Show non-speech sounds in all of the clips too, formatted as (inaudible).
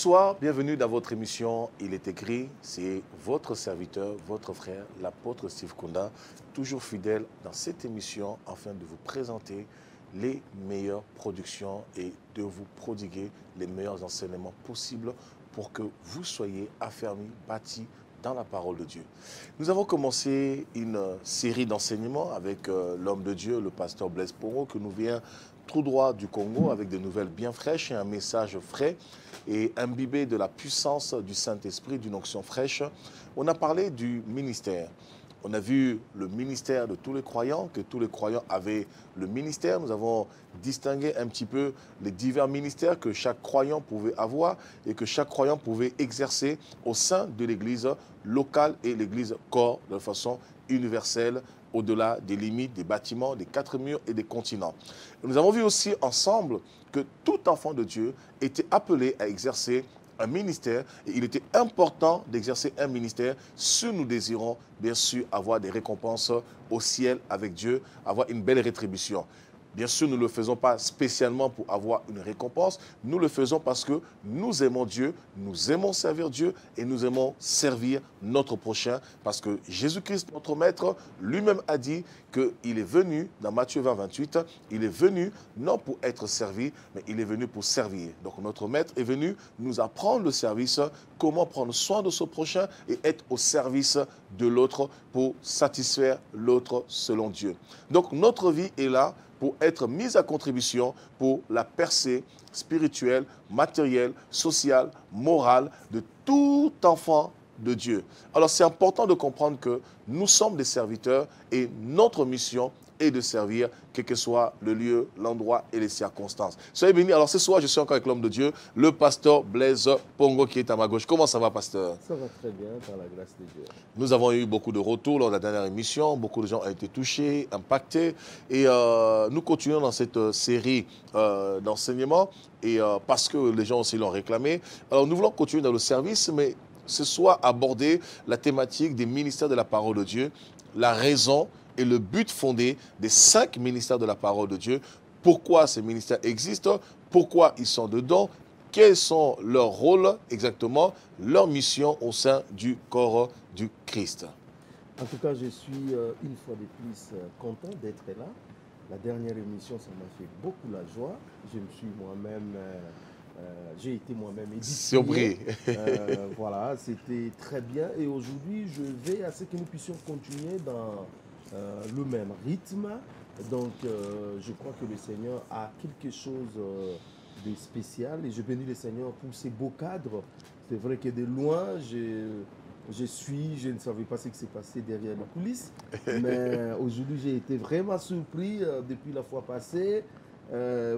Bonsoir, bienvenue dans votre émission Il est écrit. C'est votre serviteur, votre frère, l'apôtre Steve Kunda, toujours fidèle dans cette émission afin de vous présenter les meilleures productions et de vous prodiguer les meilleurs enseignements possibles pour que vous soyez affermis, bâtis dans la parole de Dieu. Nous avons commencé une série d'enseignements avec euh, l'homme de Dieu, le pasteur Blaise Poro, que nous vient tout droit du Congo avec des nouvelles bien fraîches et un message frais et imbibé de la puissance du Saint-Esprit, d'une onction fraîche. On a parlé du ministère. On a vu le ministère de tous les croyants, que tous les croyants avaient le ministère. Nous avons distingué un petit peu les divers ministères que chaque croyant pouvait avoir et que chaque croyant pouvait exercer au sein de l'Église locale et l'Église corps de façon universelle au-delà des limites des bâtiments, des quatre murs et des continents. Nous avons vu aussi ensemble que tout enfant de Dieu était appelé à exercer un ministère et il était important d'exercer un ministère si nous désirons bien sûr avoir des récompenses au ciel avec Dieu, avoir une belle rétribution. Bien sûr, nous ne le faisons pas spécialement pour avoir une récompense, nous le faisons parce que nous aimons Dieu, nous aimons servir Dieu et nous aimons servir notre prochain parce que Jésus-Christ, notre Maître, lui-même a dit qu'il est venu, dans Matthieu 20, 28, il est venu non pour être servi, mais il est venu pour servir. Donc notre Maître est venu nous apprendre le service, comment prendre soin de son prochain et être au service de l'autre pour satisfaire l'autre selon Dieu. Donc notre vie est là pour être mise à contribution pour la percée spirituelle, matérielle, sociale, morale de tout enfant de Dieu. Alors c'est important de comprendre que nous sommes des serviteurs et notre mission et de servir, quel que soit le lieu, l'endroit et les circonstances. Soyez bénis. Alors ce soir, je suis encore avec l'homme de Dieu, le pasteur Blaise Pongo qui est à ma gauche. Comment ça va, pasteur? Ça va très bien, par la grâce de Dieu. Nous avons eu beaucoup de retours lors de la dernière émission. Beaucoup de gens ont été touchés, impactés. Et euh, nous continuons dans cette euh, série euh, d'enseignements et parce que les gens aussi l'ont réclamé. Alors nous voulons continuer dans le service, mais ce soir aborder la thématique des ministères de la parole de Dieu, la raison et le but fondé des cinq ministères de la parole de Dieu. Pourquoi ces ministères existent, pourquoi ils sont dedans, quels sont leurs rôles exactement, leur mission au sein du corps du Christ. En tout cas, je suis euh, une fois de plus euh, content d'être là. La dernière émission, ça m'a fait beaucoup la joie. Je me suis moi-même, euh, j'ai été moi-même Surpris. voilà, c'était très bien. Et aujourd'hui, je vais à ce que nous puissions continuer dans euh, le même rythme. Donc, euh, je crois que le Seigneur a quelque chose euh, de spécial et je bénis le Seigneur pour ces beaux cadres. C'est vrai que de loin, je, je suis, je ne savais pas ce qui s'est passé derrière les coulisses, (laughs) mais aujourd'hui, j'ai été vraiment surpris depuis la fois passée.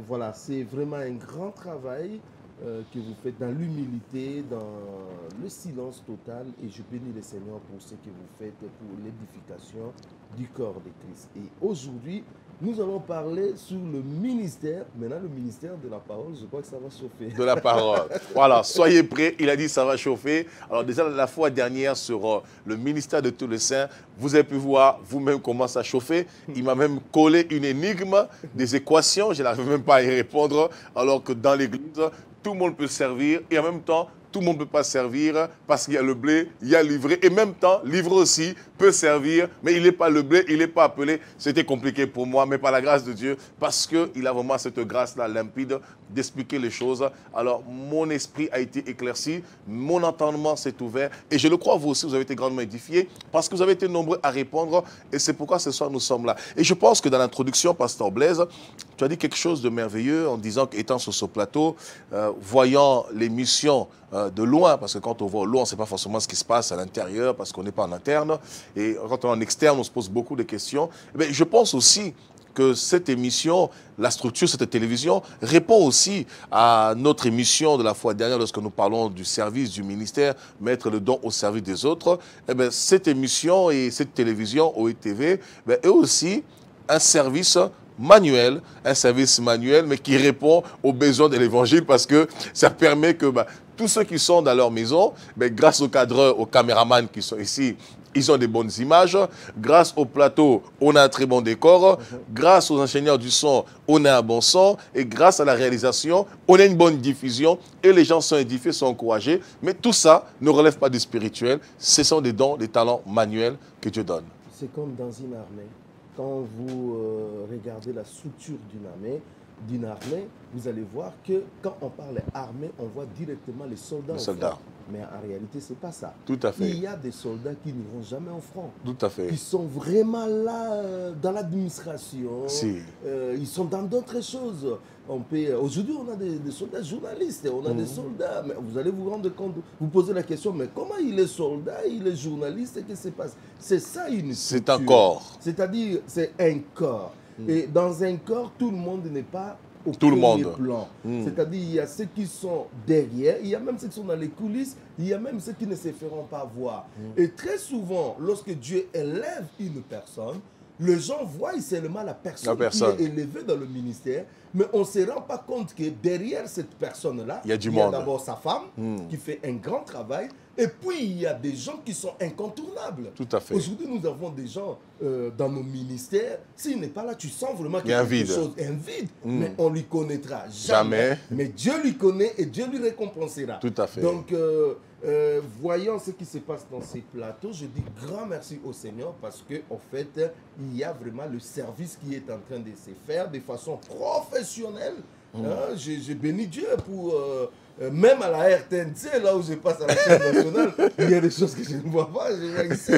voilà, c'est vraiment un grand travail. Euh, que vous faites dans l'humilité, dans le silence total. Et je bénis le Seigneur pour ce que vous faites pour l'édification du corps de Christ. Et aujourd'hui, nous allons parler sur le ministère. Maintenant, le ministère de la parole, je crois que ça va chauffer. De la parole. voilà, soyez prêts. Il a dit ça va chauffer. Alors déjà, la fois dernière, sur le ministère de tous les saints, vous avez pu voir vous-même comment ça chauffait. Il m'a même collé une énigme, des équations. Je n'arrive même pas à y répondre. Alors que dans l'église, tout le monde peut servir et en même temps, tout le monde ne peut pas servir parce qu'il y a le blé, il y a livré. Et même temps, livre aussi peut servir, mais il n'est pas le blé, il n'est pas appelé. C'était compliqué pour moi, mais par la grâce de Dieu, parce qu'il a vraiment cette grâce-là limpide d'expliquer les choses. Alors, mon esprit a été éclairci, mon entendement s'est ouvert, et je le crois, vous aussi, vous avez été grandement édifiés, parce que vous avez été nombreux à répondre, et c'est pourquoi ce soir nous sommes là. Et je pense que dans l'introduction, Pasteur Blaise, tu as dit quelque chose de merveilleux en disant qu'étant sur ce plateau, euh, voyant les missions euh, de loin, parce que quand on voit au loin, on ne sait pas forcément ce qui se passe à l'intérieur, parce qu'on n'est pas en interne, et quand on est en externe, on se pose beaucoup de questions. Mais eh je pense aussi que cette émission, la structure, cette télévision, répond aussi à notre émission de la fois dernière lorsque nous parlons du service du ministère, mettre le don au service des autres. Eh bien, cette émission et cette télévision, OETV, eh est aussi un service manuel, un service manuel, mais qui répond aux besoins de l'évangile parce que ça permet que bah, tous ceux qui sont dans leur maison, ben, grâce aux cadreurs, aux caméramans qui sont ici, ils ont des bonnes images. Grâce au plateau, on a un très bon décor. Grâce aux ingénieurs du son, on a un bon son. Et grâce à la réalisation, on a une bonne diffusion. Et les gens sont édifiés, sont encouragés. Mais tout ça ne relève pas du spirituel. Ce sont des dons, des talents manuels que Dieu donne. C'est comme dans une armée. Quand vous euh, regardez la structure d'une armée, d'une armée, vous allez voir que quand on parle armée, on voit directement les soldats. Les soldats. Mais en réalité, ce n'est pas ça. Tout à fait. Il y a des soldats qui n'iront jamais au front. Tout à fait. Ils sont vraiment là euh, dans l'administration. Si. Euh, ils sont dans d'autres choses. On peut- Aujourd'hui, on a des, des soldats journalistes, on a des soldats. Mais vous allez vous rendre compte, vous posez la question, mais comment il est soldat, il est journaliste, qu'est-ce qui se passe? C'est ça une C'est un corps. C'est-à-dire, c'est un corps. Et dans un corps, tout le monde n'est pas au Tout le monde. plan. Mm. C'est-à-dire, il y a ceux qui sont derrière, il y a même ceux qui sont dans les coulisses, il y a même ceux qui ne se feront pas voir. Et très souvent, lorsque Dieu élève une personne, les gens voient seulement la personne, La personne. qui est élevée dans le ministère, mais on ne se rend pas compte que derrière cette personne-là, Il y a d'abord sa femme Mm. qui fait un grand travail, et puis il y a des gens qui sont incontournables. Tout à fait. Aujourd'hui, nous avons des gens euh, dans nos ministères. S'il n'est pas là, tu sens vraiment qu'il Il y a quelque vide. chose, un vide. Mm. Mais on lui connaîtra jamais. Jamais. Mais Dieu lui connaît et Dieu lui récompensera. Tout à fait. Donc, euh, euh, voyant ce qui se passe dans ces plateaux, je dis grand merci au Seigneur parce que en fait, il y a vraiment le service qui est en train de se faire de façon professionnelle. Mm. Hein, J'ai j'ai béni Dieu pour euh, euh, même à la RTNC, là où je passe à la chaîne nationale, (laughs) il y a des choses que je ne vois pas, je vois ici.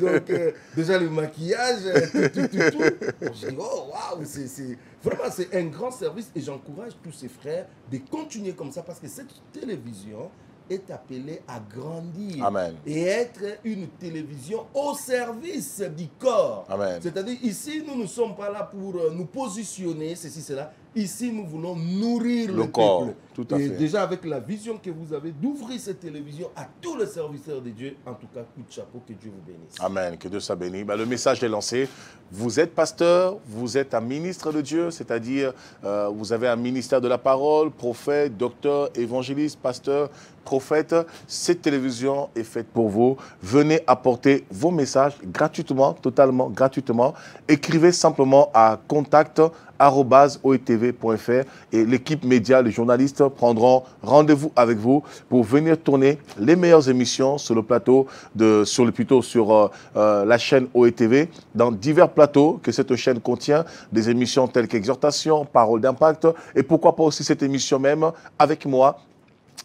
Donc, euh, déjà le maquillage, euh, tout, tout, tout, tout. Je dis, oh waouh, c'est- vraiment c'est un grand service et j'encourage tous ces frères de continuer comme ça parce que cette télévision est appelée à grandir Amen. et être une télévision au service du corps. C'est-à-dire ici, nous ne sommes pas là pour euh, nous positionner, ceci, cela. Ici, nous voulons nourrir le, Le corps, peuple. tout à et fait. déjà avec la vision que vous avez d'ouvrir cette télévision à tous les serviteurs de Dieu, en tout cas, coup de chapeau, que Dieu vous bénisse. Amen, que Dieu soit béni. Ben, le message est lancé. Vous êtes pasteur, vous êtes un ministre de Dieu, c'est-à-dire euh, vous avez un ministère de la parole, prophète, docteur, évangéliste, pasteur, prophète. Cette télévision est faite pour vous. Venez apporter vos messages gratuitement, totalement gratuitement. Écrivez simplement à contact oetv.fr et l'équipe média, les journalistes prendront rendez-vous avec vous pour venir tourner les meilleures émissions sur le plateau de sur le plutôt sur euh, euh, la chaîne OETV dans divers plateaux que cette chaîne contient des émissions telles qu'exhortation, parole d'impact et pourquoi pas aussi cette émission même avec moi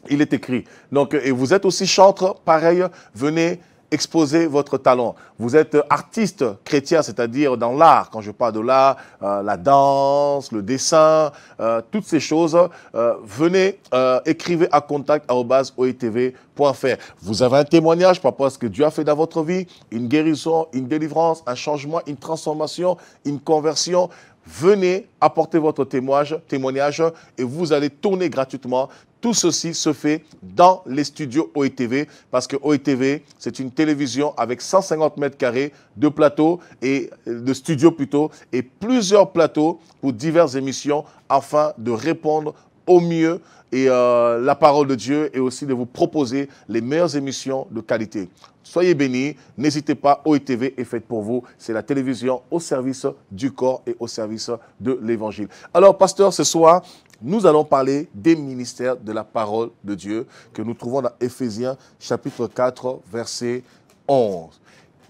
il est écrit. Donc, et vous êtes aussi chantre, pareil, venez exposer votre talent. Vous êtes artiste chrétien, c'est-à-dire dans l'art. Quand je parle de l'art, euh, la danse, le dessin, euh, toutes ces choses, euh, venez, écrivez à contact.oetv.fr. Vous avez un témoignage par rapport à ce que Dieu a fait dans votre vie, une guérison, une délivrance, un changement, une transformation, une conversion venez apporter votre témoignage, et vous allez tourner gratuitement. Tout ceci se fait dans les studios OETV parce que OETV, c'est une télévision avec 150 mètres carrés de plateaux et de studios plutôt et plusieurs plateaux pour diverses émissions afin de répondre au mieux et euh, la parole de Dieu et aussi de vous proposer les meilleures émissions de qualité. Soyez bénis, n'hésitez pas, OETV est faite pour vous. C'est la télévision au service du corps et au service de l'évangile. Alors, pasteur, ce soir, nous allons parler des ministères de la parole de Dieu que nous trouvons dans Éphésiens chapitre 4, verset 11.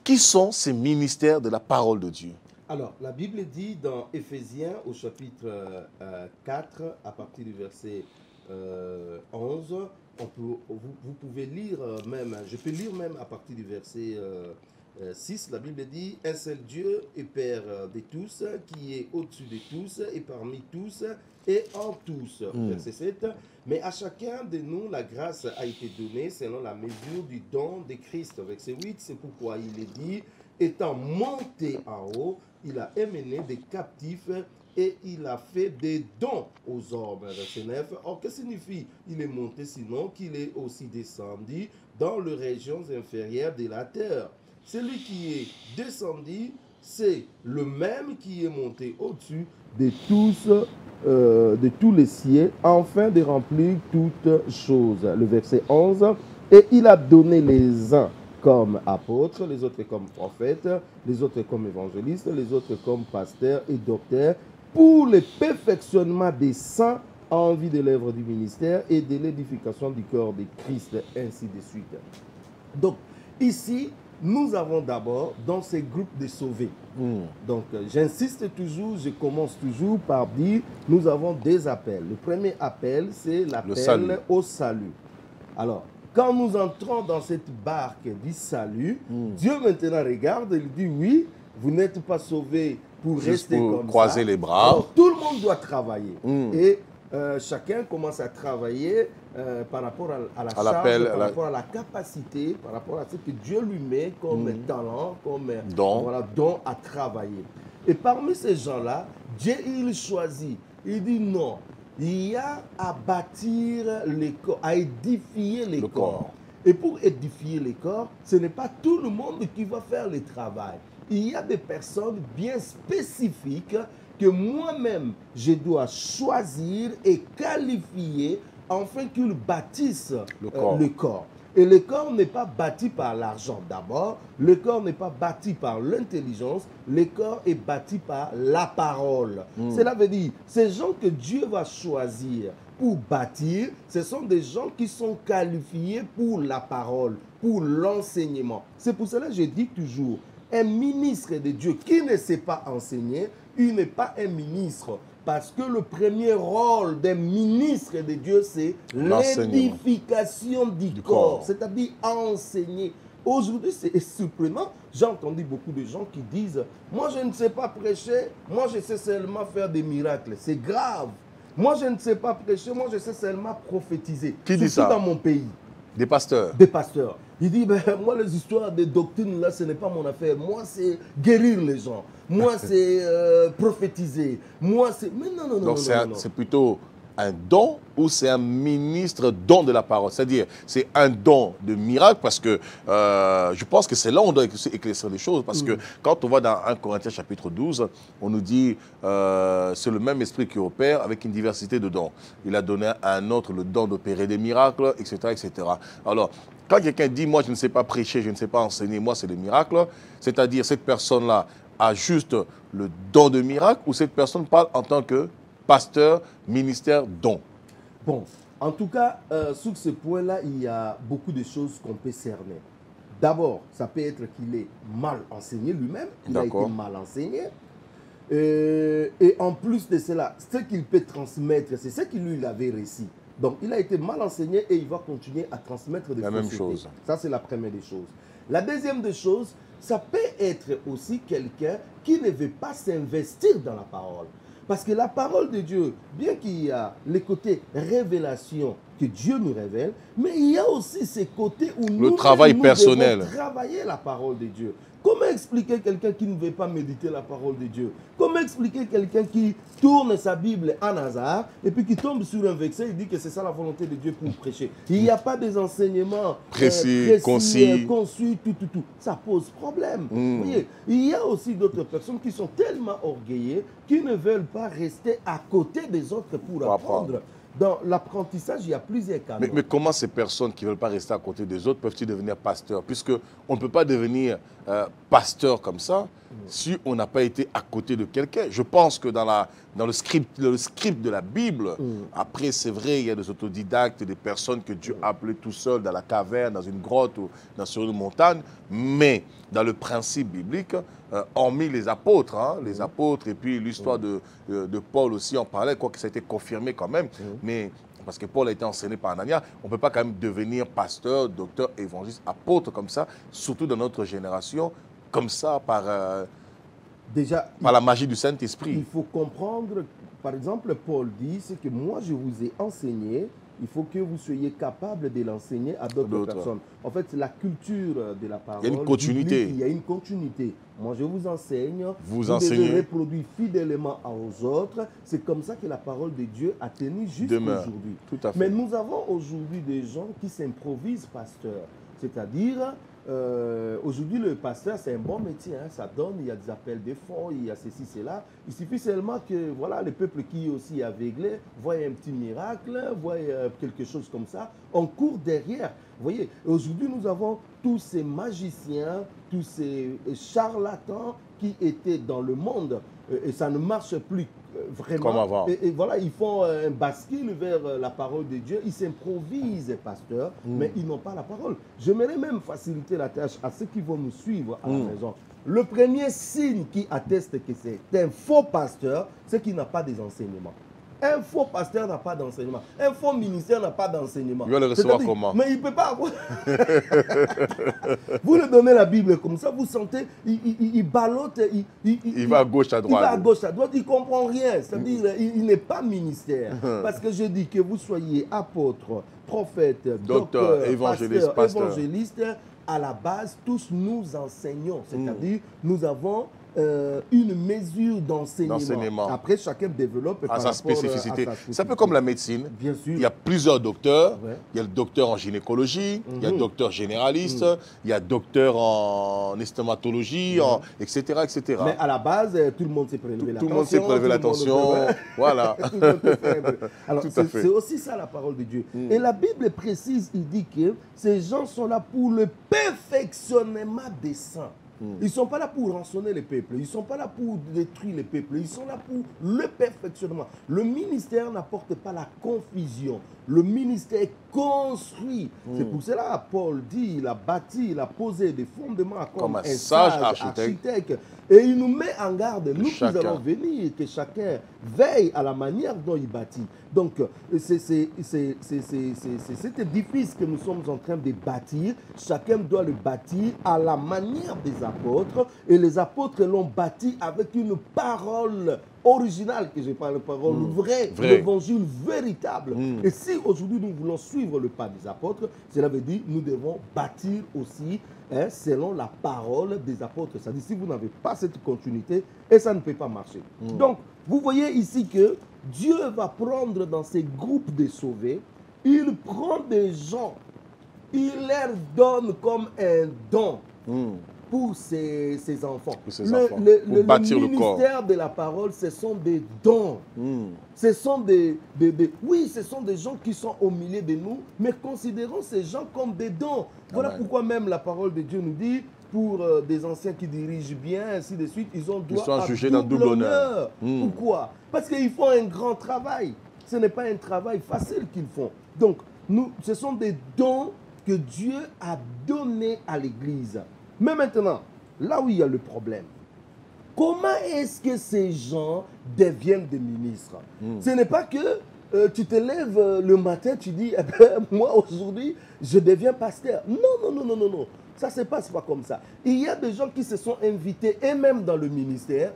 Qui sont ces ministères de la parole de Dieu? Alors, la Bible dit dans Éphésiens au chapitre euh, euh, 4, à partir du verset euh, 11, on peut, vous, vous pouvez lire euh, même, je peux lire même à partir du verset euh, euh, 6, la Bible dit Un seul Dieu et Père euh, de tous, qui est au-dessus de tous et parmi tous et en tous. Mm. Verset 7. Mais à chacun de nous, la grâce a été donnée selon la mesure du don de Christ. Verset 8, c'est pourquoi il est dit Étant monté en haut, il a émené des captifs et il a fait des dons aux hommes. Verset 9. Or, que signifie il est monté sinon qu'il est aussi descendu dans les régions inférieures de la terre? Celui qui est descendu, c'est le même qui est monté au-dessus de tous euh, de tous les cieux, afin de remplir toutes choses. Le verset 11. Et il a donné les uns comme apôtres, les autres comme prophètes, les autres comme évangélistes, les autres comme pasteurs et docteurs, pour le perfectionnement des saints en vue de l'œuvre du ministère et de l'édification du corps de Christ, ainsi de suite. Donc, ici, nous avons d'abord dans ces groupes de sauvés. Hmm. Donc, euh, j'insiste toujours, je commence toujours par dire, nous avons des appels. Le premier appel, c'est l'appel au salut. Alors, quand nous entrons dans cette barque du salut, Hmm. Dieu maintenant regarde, il dit, oui, vous n'êtes pas sauvés pour Juste rester pour comme croiser ça. les bras. Alors, tout le monde doit travailler. Hmm. Et euh, chacun commence à travailler euh, par rapport à, à la charge, par à la- rapport à la capacité, par rapport à ce que Dieu lui met comme Mhm. talent, comme euh, Don. voilà, don à travailler. Et parmi ces gens-là, Dieu, il choisit. Il dit non, il y a à bâtir les corps, à édifier les Le corps. corps. Et pour édifier les corps, ce n'est pas tout le monde qui va faire le travail. Il y a des personnes bien spécifiques que moi-même, je dois choisir et qualifier afin qu'ils bâtissent Le euh, corps. le corps. Et le corps n'est pas bâti par l'argent d'abord, le corps n'est pas bâti par l'intelligence, le corps est bâti par la parole. Mm. Cela veut dire, ces gens que Dieu va choisir pour bâtir, ce sont des gens qui sont qualifiés pour la parole, pour l'enseignement. C'est pour cela que je dis toujours, un ministre de Dieu qui ne sait pas enseigner, il n'est pas un ministre. Parce que le premier rôle d'un ministre de Dieu, c'est l'édification du, Du corps, corps. c'est-à-dire enseigner. Aujourd'hui, c'est surprenant. J'ai entendu beaucoup de gens qui disent Moi, je ne sais pas prêcher, moi, je sais seulement faire des miracles. C'est grave. Moi, je ne sais pas prêcher, moi, je sais seulement prophétiser. Qui dit ça? dans mon pays Des pasteurs. des pasteurs. Il dit, ben, (laughs) moi, les histoires de doctrine, là, ce n'est pas mon affaire. Moi, c'est guérir les gens. Moi, (laughs) c'est euh, prophétiser. Moi, c'est... Mais non, non, non, Donc c'est plutôt un don ou c'est un ministre don de la parole? C'est-à-dire, c'est un don de miracle parce que euh, je pense que c'est là où on doit éclaircir les choses. Parce que quand on va dans 1 Corinthiens chapitre 12, on nous dit euh, c'est le même esprit qui opère avec une diversité de dons. Il a donné à un autre le don d'opérer des miracles, etc. etc. Alors, quand quelqu'un dit moi je ne sais pas prêcher, je ne sais pas enseigner, moi c'est des miracles, c'est-à-dire cette personne-là a juste le don de miracle ou cette personne parle en tant que pasteur, ministère, don. Bon, en tout cas, euh, sur ce point-là, il y a beaucoup de choses qu'on peut cerner. D'abord, ça peut être qu'il est mal enseigné lui-même, il a été mal enseigné. Euh, et en plus de cela, ce qu'il peut transmettre, c'est ce qu'il lui avait réussi. Donc, il a été mal enseigné et il va continuer à transmettre des La même chose. Ça, c'est la première des choses. La deuxième des choses, ça peut être aussi quelqu'un qui ne veut pas s'investir dans la parole. Parce que la parole de Dieu, bien qu'il y a les côtés révélation que Dieu nous révèle, mais il y a aussi ces côtés où nous, travail nous personnel. devons travailler la parole de Dieu. Comment expliquer quelqu'un qui ne veut pas méditer la parole de Dieu? Comment expliquer quelqu'un qui tourne sa Bible en hasard et puis qui tombe sur un verset et dit que c'est ça la volonté de Dieu pour prêcher? Il n'y a pas des enseignements euh, Précis, concis. euh, conçus, tout, tout, tout. Ça pose problème. Mm. Vous voyez, il y a aussi d'autres personnes qui sont tellement orgueillées qui ne veulent pas rester à côté des autres pour apprendre. Dans l'apprentissage, il y a plusieurs canaux. Mais, mais comment ces personnes qui ne veulent pas rester à côté des autres peuvent-ils devenir pasteurs? Puisque on ne peut pas devenir euh, pasteur comme ça si on n'a pas été à côté de quelqu'un. Je pense que dans, la, dans le, script, le script de la Bible, Mm. après c'est vrai, il y a des autodidactes, des personnes que Dieu a appelées tout seul dans la caverne, dans une grotte ou dans, sur une montagne, mais dans le principe biblique, euh, hormis les apôtres, hein, les apôtres et puis l'histoire de, de, de Paul aussi en parlait, quoique ça a été confirmé quand même, mais parce que Paul a été enseigné par Anania, on ne peut pas quand même devenir pasteur, docteur, évangéliste, apôtre comme ça, surtout dans notre génération, comme ça, par, euh, Déjà, par la magie du il Saint-Esprit. faut comprendre, par exemple, Paul dit, c'est que moi je vous ai enseigné, il faut que vous soyez capable de l'enseigner à d'autres personnes. En fait, la culture de la parole. Il y a une continuité. Il y a une continuité. Moi, je vous enseigne. Vous devez enseignez. reproduire fidèlement aux autres. C'est comme ça que la parole de Dieu a tenu jusqu'à Demeure. aujourd'hui. Tout à fait. Mais nous avons aujourd'hui des gens qui s'improvisent pasteurs. C'est-à-dire, euh, aujourd'hui, le pasteur, c'est un bon métier. hein, ça donne, il y a des appels de fonds, il y a ceci, cela. Il suffit seulement que voilà, le peuple qui est aussi aveuglé voit un petit miracle, voit euh, quelque chose comme ça. On court derrière. Vous voyez, aujourd'hui, nous avons tous ces magiciens, tous ces charlatans qui étaient dans le monde. euh, Et ça ne marche plus vraiment. Comme avant. Et, et voilà, ils font euh, un bascule vers euh, la parole de Dieu. Ils s'improvisent, pasteur, Mm. mais ils n'ont pas la parole. J'aimerais même faciliter la tâche à ceux qui vont nous suivre à Mm. la maison. Le premier signe qui atteste que c'est un faux pasteur, c'est qu'il n'a pas des enseignements. Un faux pasteur n'a pas d'enseignement. Un faux ministère n'a pas d'enseignement. Il va le recevoir comment? Mais il ne peut pas avoir. (laughs) vous lui donnez la Bible comme ça, vous sentez, il, il, il- ballotte, il, il, Il va à gauche, à il va à droite. gauche, à droite, il ne comprend rien. C'est-à-dire, il, n'est pas ministère. (laughs) Parce que je dis que vous soyez apôtre, prophète, Docteur, docteur, évangéliste, pasteur, pasteur. évangéliste, à la base, tous nous enseignons. C'est-à-dire, nous avons euh, une mesure d'enseignement. Après, chacun développe À sa euh, à spécificité. sa C'est un peu comme la médecine. Bien sûr. Il y a plusieurs docteurs. Ouais. Il y a le docteur en gynécologie, il y a Mhm. le docteur généraliste, il y a docteur en estomatologie, en, etc. etc. Mhm. Mais à la base, euh, tout le monde s'est prélevé la Tout le monde s'est prélevé la tension. (laughs) Voilà. (laughs) Le. (laughs) Alors, c'est fait. c'est aussi ça la parole de Dieu. Et la Bible précise, il dit que ces gens sont là pour le perfectionnement des saints. Ils ne sont pas là pour rançonner les peuples, ils ne sont pas là pour détruire les peuples, ils sont là pour le perfectionnement. Le ministère n'apporte pas la confusion. Le ministère construit. C'est pour cela Paul dit, il a bâti, il a posé des fondements comme, Comme un sage sage architecte. architecte. Et il nous met en garde, nous qui allons venir, que chacun veille à la manière dont il bâtit. Donc, c'est cet édifice que nous sommes en train de bâtir. Chacun doit le bâtir à la manière des apôtres. Et les apôtres l'ont bâti avec une parole originale, que je parle, parole vraie, Vrai. l'évangile véritable. Mm. Et si aujourd'hui nous voulons suivre le pas des apôtres, cela veut dire nous devons bâtir aussi hein, selon la parole des apôtres. C'est-à-dire si vous n'avez pas cette continuité, et ça ne peut pas marcher. Donc, vous voyez ici que Dieu va prendre dans ces groupes de sauvés, il prend des gens, il leur donne comme un don Hmm. Pour ses, ses enfants. Pour ses le, enfants, le- pour le- le bâtir le corps. ministère de la parole, ce sont des dons. Hmm. Ce sont des, des- des- Oui, ce sont des gens qui sont au milieu de nous, mais considérons ces gens comme des dons. Voilà Amen. pourquoi même la parole de Dieu nous dit, pour euh, des anciens qui dirigent bien, ainsi de suite, ils ont droit sont à jugés d'un double honneur. Hmm. Pourquoi? Parce qu'ils font un grand travail. Ce n'est pas un travail facile qu'ils font. Donc, nous, ce sont des dons que Dieu a donnés à l'Église. Mais maintenant, là où il y a le problème, Comment est-ce que ces gens deviennent des ministres? Hmm. Ce n'est pas que euh, tu te lèves euh, le matin, tu dis, Eh ben, (laughs) moi aujourd'hui, je deviens pasteur. Non, non, non, non, non, non. Ça ne se passe pas comme ça. Il y a des gens qui se sont invités, et même dans le ministère,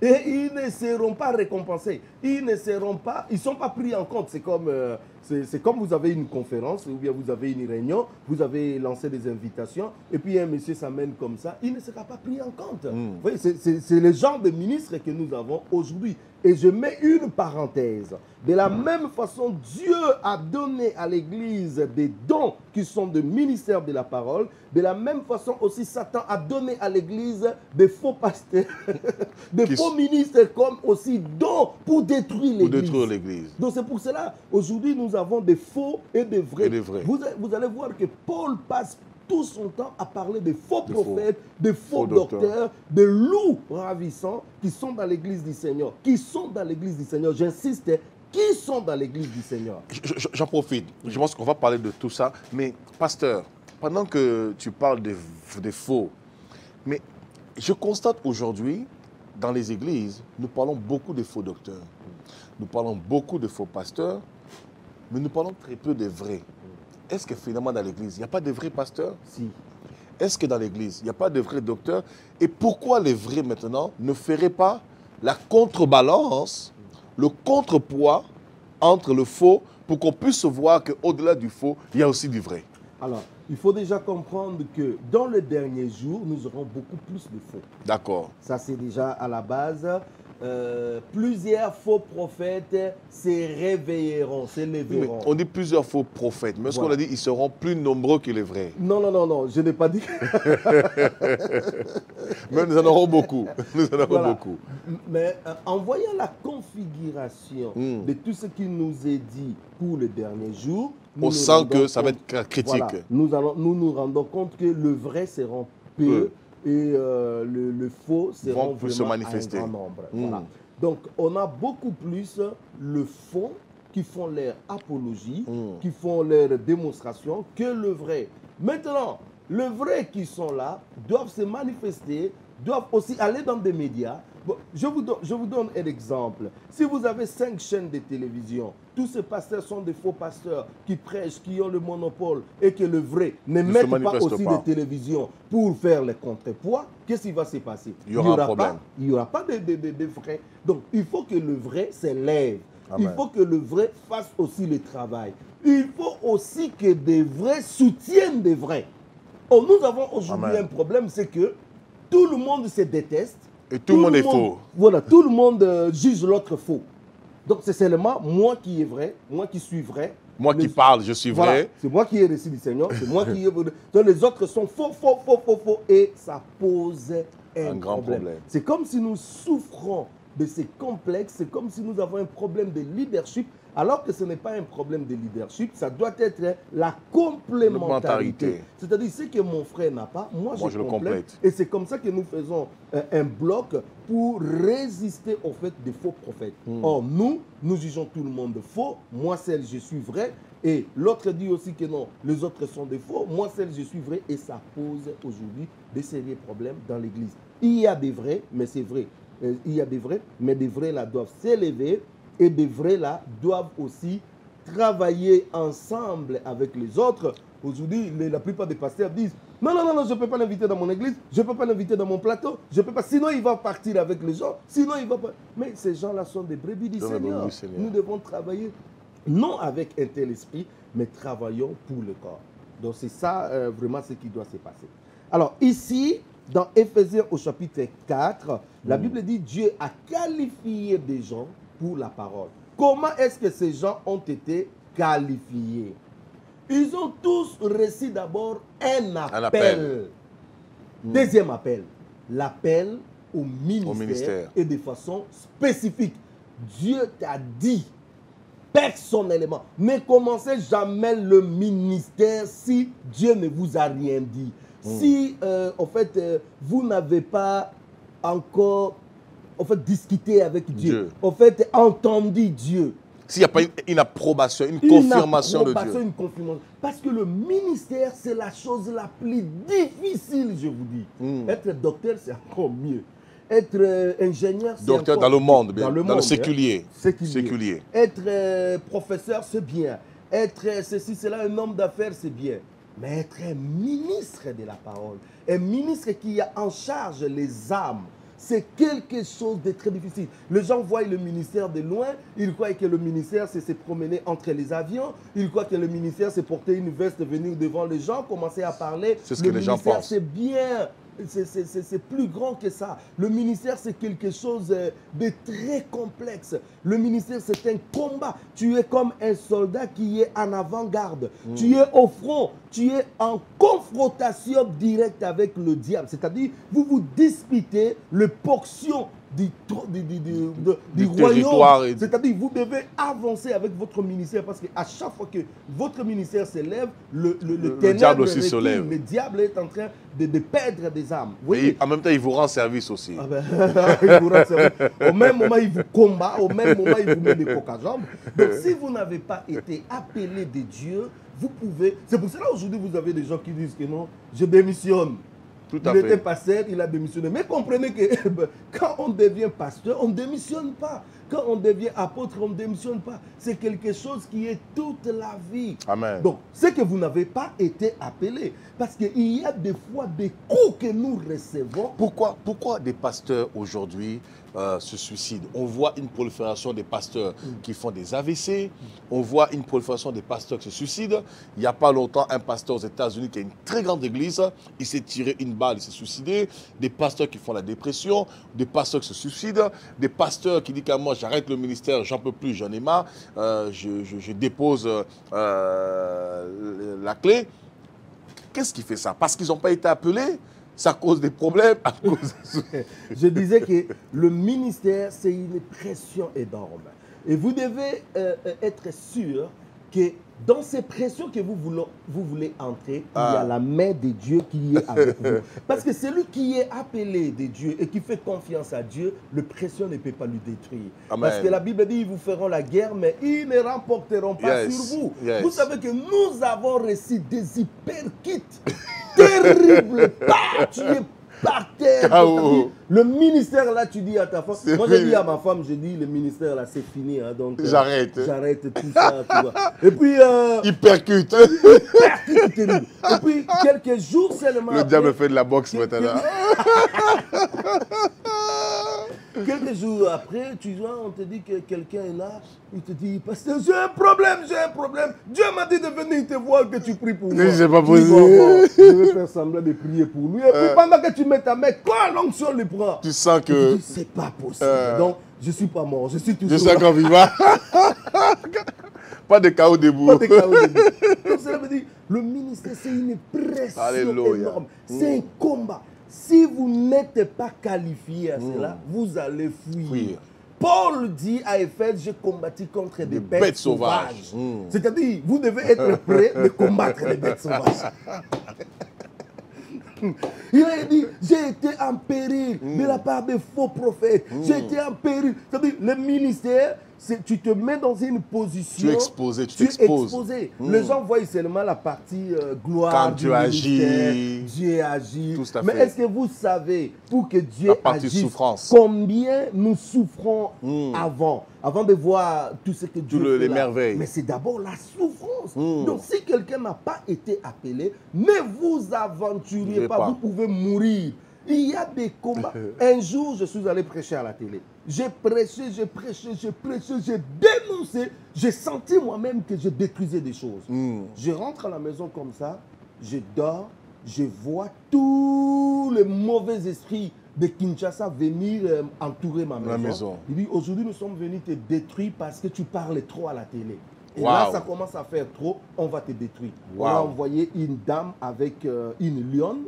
et ils ne seront pas récompensés. Ils ne seront pas, ils sont pas pris en compte. C'est comme, euh, c'est comme vous avez une conférence ou bien vous avez une réunion, vous avez lancé des invitations, et puis un monsieur s'amène comme ça, il ne sera pas pris en compte. Mm. Vous voyez, c'est- le genre de ministre que nous avons aujourd'hui. Et je mets une parenthèse. De la même façon, Dieu a donné à l'Église des dons qui sont de ministère de la parole. De la même façon aussi, Satan a donné à l'Église des faux pasteurs, (laughs) des Qui faux ministres comme aussi dons pour détruire Pour l'Église. détruire l'Église. Donc c'est pour cela, aujourd'hui, nous avons des faux et des vrais. Et des vrais. Vous, vous allez voir que Paul passe tout son temps à parler des faux Des faux. prophètes, des faux, Faux docteurs. docteurs, des loups ravissants qui sont dans l'église du Seigneur. Qui sont dans l'église du Seigneur. J'insiste, qui sont dans l'église du Seigneur? Je- je- J'en profite. Je pense qu'on va parler de tout ça. Mais, pasteur, pendant que tu parles des, des faux, mais je constate aujourd'hui, dans les églises, nous parlons beaucoup de faux docteurs. Nous parlons beaucoup de faux pasteurs, mais nous parlons très peu des vrais. Est-ce que finalement dans l'église, il n'y a pas de vrais pasteurs? Si. Est-ce que dans l'église, il n'y a pas de vrais docteurs? Et pourquoi les vrais maintenant ne feraient pas la contrebalance, le contrepoids entre le faux pour qu'on puisse voir qu'au-delà du faux, il y a aussi du vrai? Alors, il faut déjà comprendre que dans les derniers jours, nous aurons beaucoup plus de faux. D'accord. Ça, c'est déjà à la base. Euh, plusieurs faux prophètes se réveilleront, se lèveront. on dit plusieurs faux prophètes, mais est-ce qu'on a dit ils seront plus nombreux que les vrais Non, non, non, non, je n'ai pas dit. (laughs) Mais nous en aurons beaucoup. (laughs) Nous en aurons Voilà. beaucoup. Mais euh, en voyant la configuration Mm. de tout ce qui nous est dit pour les derniers jours, nous On sent que ça va être critique. Voilà, nous, allons, nous nous rendons compte que le vrai sera peu Peu. Et euh, le, le faux sera Vont plus se un grand nombre. Mm. Voilà. Donc, on a beaucoup plus le fond qui font leur apologie, Mm. qui font leur démonstration, que le vrai. Maintenant, le vrai qui sont là doivent se manifester, doivent aussi aller dans des médias. Bon, je, vous donne, je vous donne un exemple. Si vous avez cinq chaînes de télévision, tous ces pasteurs sont des faux pasteurs qui prêchent, qui ont le monopole et que le vrai ne mettent pas aussi pas. de télévision pour faire le contrepoids, qu'est-ce qui va se passer? Il y aura un pas- il n'y aura pas de, de, de- de vrai. Donc, il faut que le vrai s'élève. Amen. Il faut que le vrai fasse aussi le travail. Il faut aussi que des vrais soutiennent des vrais. Oh, nous avons aujourd'hui un problème, c'est que tout le monde se déteste. Et tout le monde est faux. Voilà, tout le monde euh, juge l'autre faux. Donc c'est seulement moi qui est vrai, moi qui suis vrai. Moi qui parle, je suis Voilà, vrai. c'est moi qui ai reçu du Seigneur, c'est moi qui (laughs) ai... Donc les autres sont faux, faux, faux, faux, faux. Et ça pose un, Un grand problème. problème. C'est comme si nous souffrons de ces complexes, c'est comme si nous avons un problème de leadership, alors que ce n'est pas un problème de leadership, ça doit être la complémentarité. C'est-à-dire ce que mon frère n'a pas, moi, Moi, je, je le complète. Et c'est comme ça que nous faisons euh, un bloc pour résister au fait des faux prophètes. Hmm. Or, nous, nous jugeons tout le monde de faux. Moi, seul, je suis vrai. Et l'autre dit aussi que non, les autres sont des faux. Moi, seul, je suis vrai. Et ça pose aujourd'hui des sérieux problèmes dans l'Église. Il y a des vrais, mais c'est vrai. Euh, il y a des vrais, mais des vrais là doivent s'élever. Et des vrais là doivent aussi travailler ensemble avec les autres. Aujourd'hui, la plupart des pasteurs disent Non, non, non, non je ne peux pas l'inviter dans mon église, je ne peux pas l'inviter dans mon plateau, je peux pas. Sinon, il va partir avec les gens, sinon, il va pas. Mais ces gens-là sont des brebis du Seigneur. Nous devons travailler, non avec un tel esprit, mais travaillons pour le corps. Donc, c'est ça euh, vraiment ce qui doit se passer. Alors, ici, dans Éphésiens au chapitre 4, la Mm. Bible dit Dieu a qualifié des gens pour la parole. Comment est-ce que ces gens ont été qualifiés? Ils ont tous reçu d'abord un appel. appel. Deuxième appel, l'appel au ministère, ministère. et de façon spécifique. Dieu t'a dit personnellement, ne commencez jamais le ministère si Dieu ne vous a rien dit. Si, euh, en fait, euh, vous n'avez pas encore en fait, discuté avec Dieu, Dieu. en fait, entendu Dieu. S'il n'y a pas une, une approbation, une Une confirmation de Dieu. une confirmation. Parce que le ministère, c'est la chose la plus difficile, je vous dis. Mm. Être docteur, c'est encore mieux. Être euh, ingénieur, c'est Docteur encore dans le monde, bien, Dans le dans le monde, séculier. hein. Séculier. Séculier. Être euh, professeur, c'est bien. Être euh, ceci, cela, un homme d'affaires, c'est bien. Mais être un ministre de la parole, un ministre qui a en charge les âmes, c'est quelque chose de très difficile. Les gens voient le ministère de loin, ils croient que le ministère, c'est se promener entre les avions, ils croient que le ministère, c'est porter une veste, venir devant les gens, commencer à parler. C'est ce le que les gens ministère, pensent. c'est bien. C'est- plus grand que ça. Le ministère, c'est quelque chose euh, de très complexe. Le ministère, c'est un combat. Tu es comme un soldat qui est en avant-garde. Mm. Tu es au front. Tu es en confrontation directe avec le diable. C'est-à-dire, vous vous disputez le portion du, du, royaume. et- C'est-à-dire, vous devez avancer avec votre ministère parce qu'à chaque fois que votre ministère s'élève, le, le, diable aussi se recule. lève. Le diable est en train de, de perdre des âmes. Vous Et en même temps, il vous rend service aussi. ah ben, (laughs) il vous rend service. Au même moment, il vous combat. Au même moment, il vous met des coques à jambes. Donc, si vous n'avez pas été appelé de Dieu, vous pouvez. C'est pour cela aujourd'hui, vous avez des gens qui disent que non, je démissionne. Tout à il était pasteur, il a démissionné. Mais comprenez que (laughs) quand on devient pasteur, on ne démissionne pas. Quand on devient apôtre, on ne démissionne pas. C'est quelque chose qui est toute la vie. Amen. Donc, c'est que vous n'avez pas été appelé. Parce qu'il y a des fois des coups que nous recevons. Pourquoi, pourquoi des pasteurs aujourd'hui euh, se suicident? On voit une prolifération des pasteurs qui font des AVC. On voit une prolifération des pasteurs qui se suicident. Il n'y a pas longtemps, un pasteur aux États-Unis qui a une très grande église, il s'est tiré une balle, il s'est suicidé. Des pasteurs qui font la dépression, des pasteurs qui se suicident, des pasteurs qui disent qu'à moi, j'arrête le ministère, j'en peux plus, j'en ai marre, euh, je, dépose euh, la clé. Qu'est-ce qui fait ça? Parce qu'ils n'ont pas été appelés Ça cause des problèmes (laughs) (laughs) Je disais que le ministère, c'est une pression énorme. Et vous devez euh, euh, être sûr que dans ces pressions que vous voulez, vous voulez entrer, il y Ah. a la main de Dieu qui est avec vous. (laughs) Parce que celui qui est appelé de Dieu et qui fait confiance à Dieu, le pression ne peut pas lui détruire. Amen. Parce que la Bible dit, ils vous feront la guerre, mais ils ne remporteront pas Yes, sur vous. yes. Vous savez que nous avons reçu des hyperkits (laughs) terribles, par terre. KO. Le ministère là, tu dis à ta femme. Moi, j'ai dit à ma femme, j'ai dit, le ministère là, c'est fini. hein, donc, euh, J'arrête. J'arrête tout ça, tu vois. Et puis, euh, c'est terrible. Et puis, quelques jours seulement. Le après, diable fait de la boxe maintenant. (laughs) Quelques jours après, tu vois, on te dit que quelqu'un est là. Il te dit, pasteur, j'ai un problème, j'ai un problème. Dieu m'a dit de venir te voir que tu pries pour moi. C'est pas possible. je vais (laughs) faire semblant de prier pour lui. Et puis, pendant que tu mets ta main, quand l'onction le prend, Tu sens que. c'est pas possible. Euh. Donc, je suis pas mort, je suis Je toujours sens là. qu'on vivant. (laughs) Pas de chaos debout. Pas de chaos debout. (laughs) Donc cela veut dire, le ministère, c'est une pression Alléluia. énorme. C'est un combat. Si vous n'êtes pas qualifié à cela, vous allez fuir. Fuir. Paul dit à Éphèse, j'ai combattu contre des, Des bêtes, bêtes sauvages. sauvages. Mm. C'est-à-dire, vous devez être prêt de combattre les bêtes sauvages. (laughs) Il a dit, j'ai été en péril Mm. de la part des faux prophètes. J'ai été en péril. C'est-à-dire, le ministère, tu te mets dans une position. Tu es exposé, tu es t'exposes. exposé. Mm. Les gens voient seulement la partie euh, gloire. Quand Dieu agit. Dieu agit. Tout à Mais est-ce que vous savez, pour que Dieu agisse, souffrance. combien nous souffrons Mm. avant, avant de voir tout ce que Dieu le- fait les là? merveilles. Mais c'est d'abord la souffrance. Mm. Donc si quelqu'un n'a pas été appelé, ne vous aventuriez N'irez pas, pas. vous pouvez mourir. Il y a des combats. (laughs) Un jour, je suis allé prêcher à la télé. J'ai prêché, j'ai prêché, j'ai prêché, j'ai dénoncé. J'ai senti moi-même que je détruisais des choses. Mm. Je rentre à la maison comme ça, je dors, je vois tous les mauvais esprits de Kinshasa venir euh, entourer ma maison. La maison. Il dit, aujourd'hui nous sommes venus te détruire parce que tu parles trop à la télé. Et Wow. là, ça commence à faire trop, on va te détruire. On a envoyé une dame avec euh, une lionne.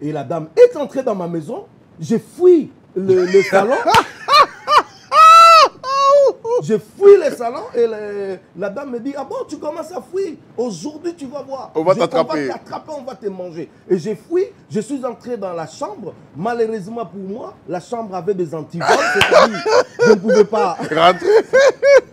Et la dame est entrée dans ma maison. J'ai fui le, le (laughs) salon. J'ai fui le salon et la dame me dit Ah bon, tu commences à fuir. Aujourd'hui, tu vas voir. On va Je- t'attraper. On va t'attraper, on va te manger. Et j'ai fui. Je suis entré dans la chambre. Malheureusement pour moi, la chambre avait des antivols. je ne pouvais pas (laughs) Rentre. (laughs)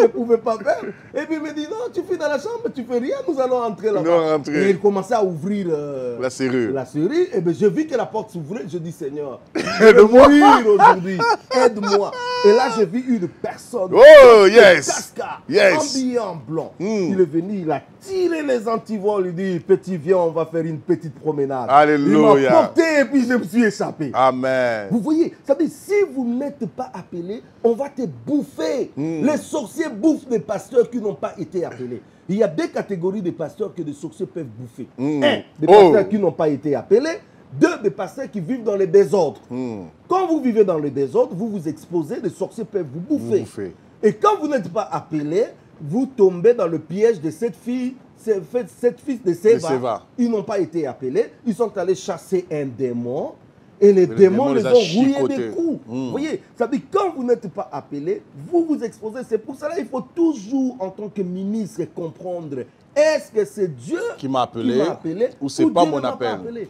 je ne pouvais pas faire. Et puis il me dit non, tu fais dans la chambre, tu fais rien, nous allons entrer là-bas. Et il commençait à ouvrir euh, La serrure. la serrure. Et bien j'ai vu que la porte s'ouvrait. Je dis Seigneur, (laughs) je mourir aujourd'hui. Aide-moi. Et là j'ai vu une personne. Oh, yes. Yes. habillé en blanc. Mm. Il est venu, il a tiré les antivols. Il dit Petit, viens, on va faire une petite promenade. Alléluia. Il m'a porté et puis je me suis échappé. Amen. Vous voyez, ça veut dire, si vous n'êtes pas appelé, on va te bouffer. Mm. Les sorciers bouffent des pasteurs qui n'ont pas été appelés. Il y a deux catégories de pasteurs que les sorciers peuvent bouffer. Mm. Un, des Oh. pasteurs qui n'ont pas été appelés. Deux, des pasteurs qui vivent dans le désordre. Mm. Quand vous vivez dans le désordre, vous vous exposez, les sorciers peuvent vous bouffer. Vous bouffez. Et quand vous n'êtes pas appelé, vous tombez dans le piège de cette fille, cette cette fille de. Séva. Ils n'ont pas été appelés, ils sont allés chasser un démon. Et les le démons démon les ont rouillés des coups. Mm. Vous voyez, ça veut dire quand vous n'êtes pas appelé, vous vous exposez. C'est pour cela qu'il faut toujours, en tant que ministre, comprendre est-ce que c'est Dieu Qui m'a appelé, appelé ou c'est pas Dieu mon appel? appelé